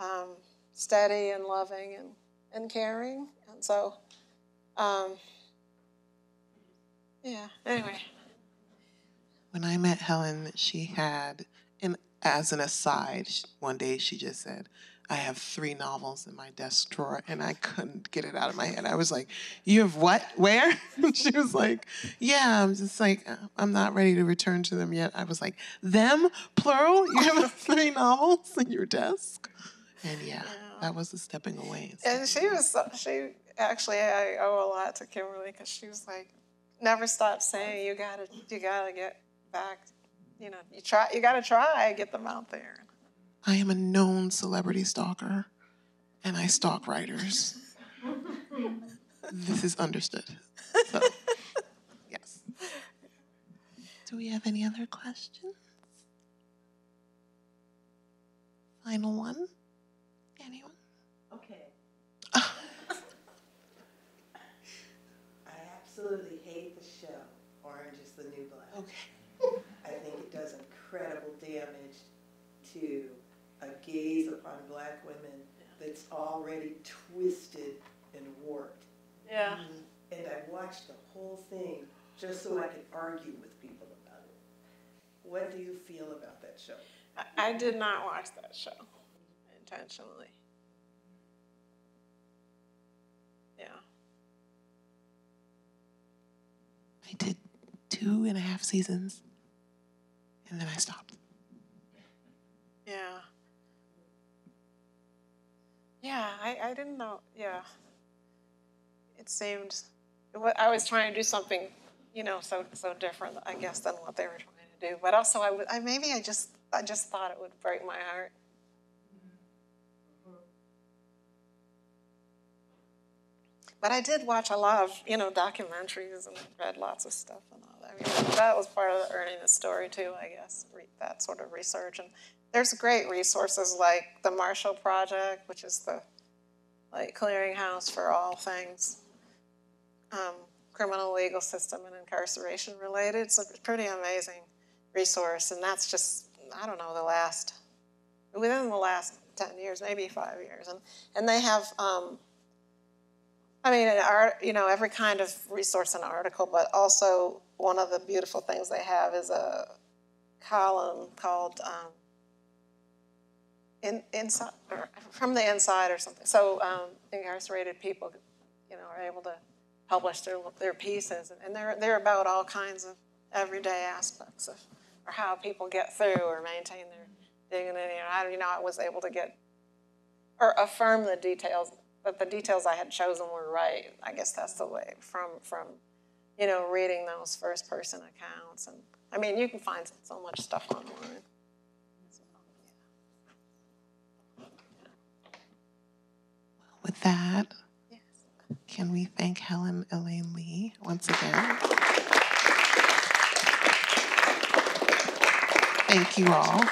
um, steady and loving and, and caring. And so um, yeah, anyway. When I met Helen, she had as an aside, one day she just said, I have three novels in my desk drawer and I couldn't get it out of my head. I was like, You have what? Where? she was like, Yeah, I'm just like, uh, I'm not ready to return to them yet. I was like, Them, plural? You have three novels in your desk? And yeah, that was a stepping away. And she was, she actually, I owe a lot to Kimberly because she was like, never stop saying, You gotta, you gotta get back you know, you try, you got to try, get them out there. I am a known celebrity stalker, and I stalk writers. this is understood. So, yes. Do we have any other questions? Final one? Anyone? Okay. Ah. I absolutely hate the show, Orange is the New Black. Okay does incredible damage to a gaze upon black women that's already twisted and warped. Yeah. And I watched the whole thing just so I could argue with people about it. What do you feel about that show? I, I did not watch that show intentionally. Yeah. I did two and a half seasons and then I stopped. Yeah. Yeah, I, I didn't know. Yeah. It seemed, I was trying to do something, you know, so so different, I guess, than what they were trying to do. But also, I, I maybe I just I just thought it would break my heart. But I did watch a lot of, you know, documentaries and read lots of stuff and all that. I mean, that was part of the earning the story too, I guess, that sort of research. And there's great resources like the Marshall Project, which is the like clearinghouse for all things um, criminal legal system and incarceration related. It's a pretty amazing resource, and that's just, I don't know, the last, within the last 10 years, maybe five years. And, and they have, um, I mean, an art, you know, every kind of resource and article, but also one of the beautiful things they have is a column called um, in, inside, or from the inside or something. So um, incarcerated people, you know, are able to publish their, their pieces, and they're, they're about all kinds of everyday aspects of, or how people get through or maintain their dignity. And I, you know, I was able to get, or affirm the details, that the details I had chosen were right. I guess that's the way, from, from, you know, reading those first person accounts. And I mean, you can find so much stuff online. With that, Yes. can we thank Helen Elaine Lee once again? Thank you all.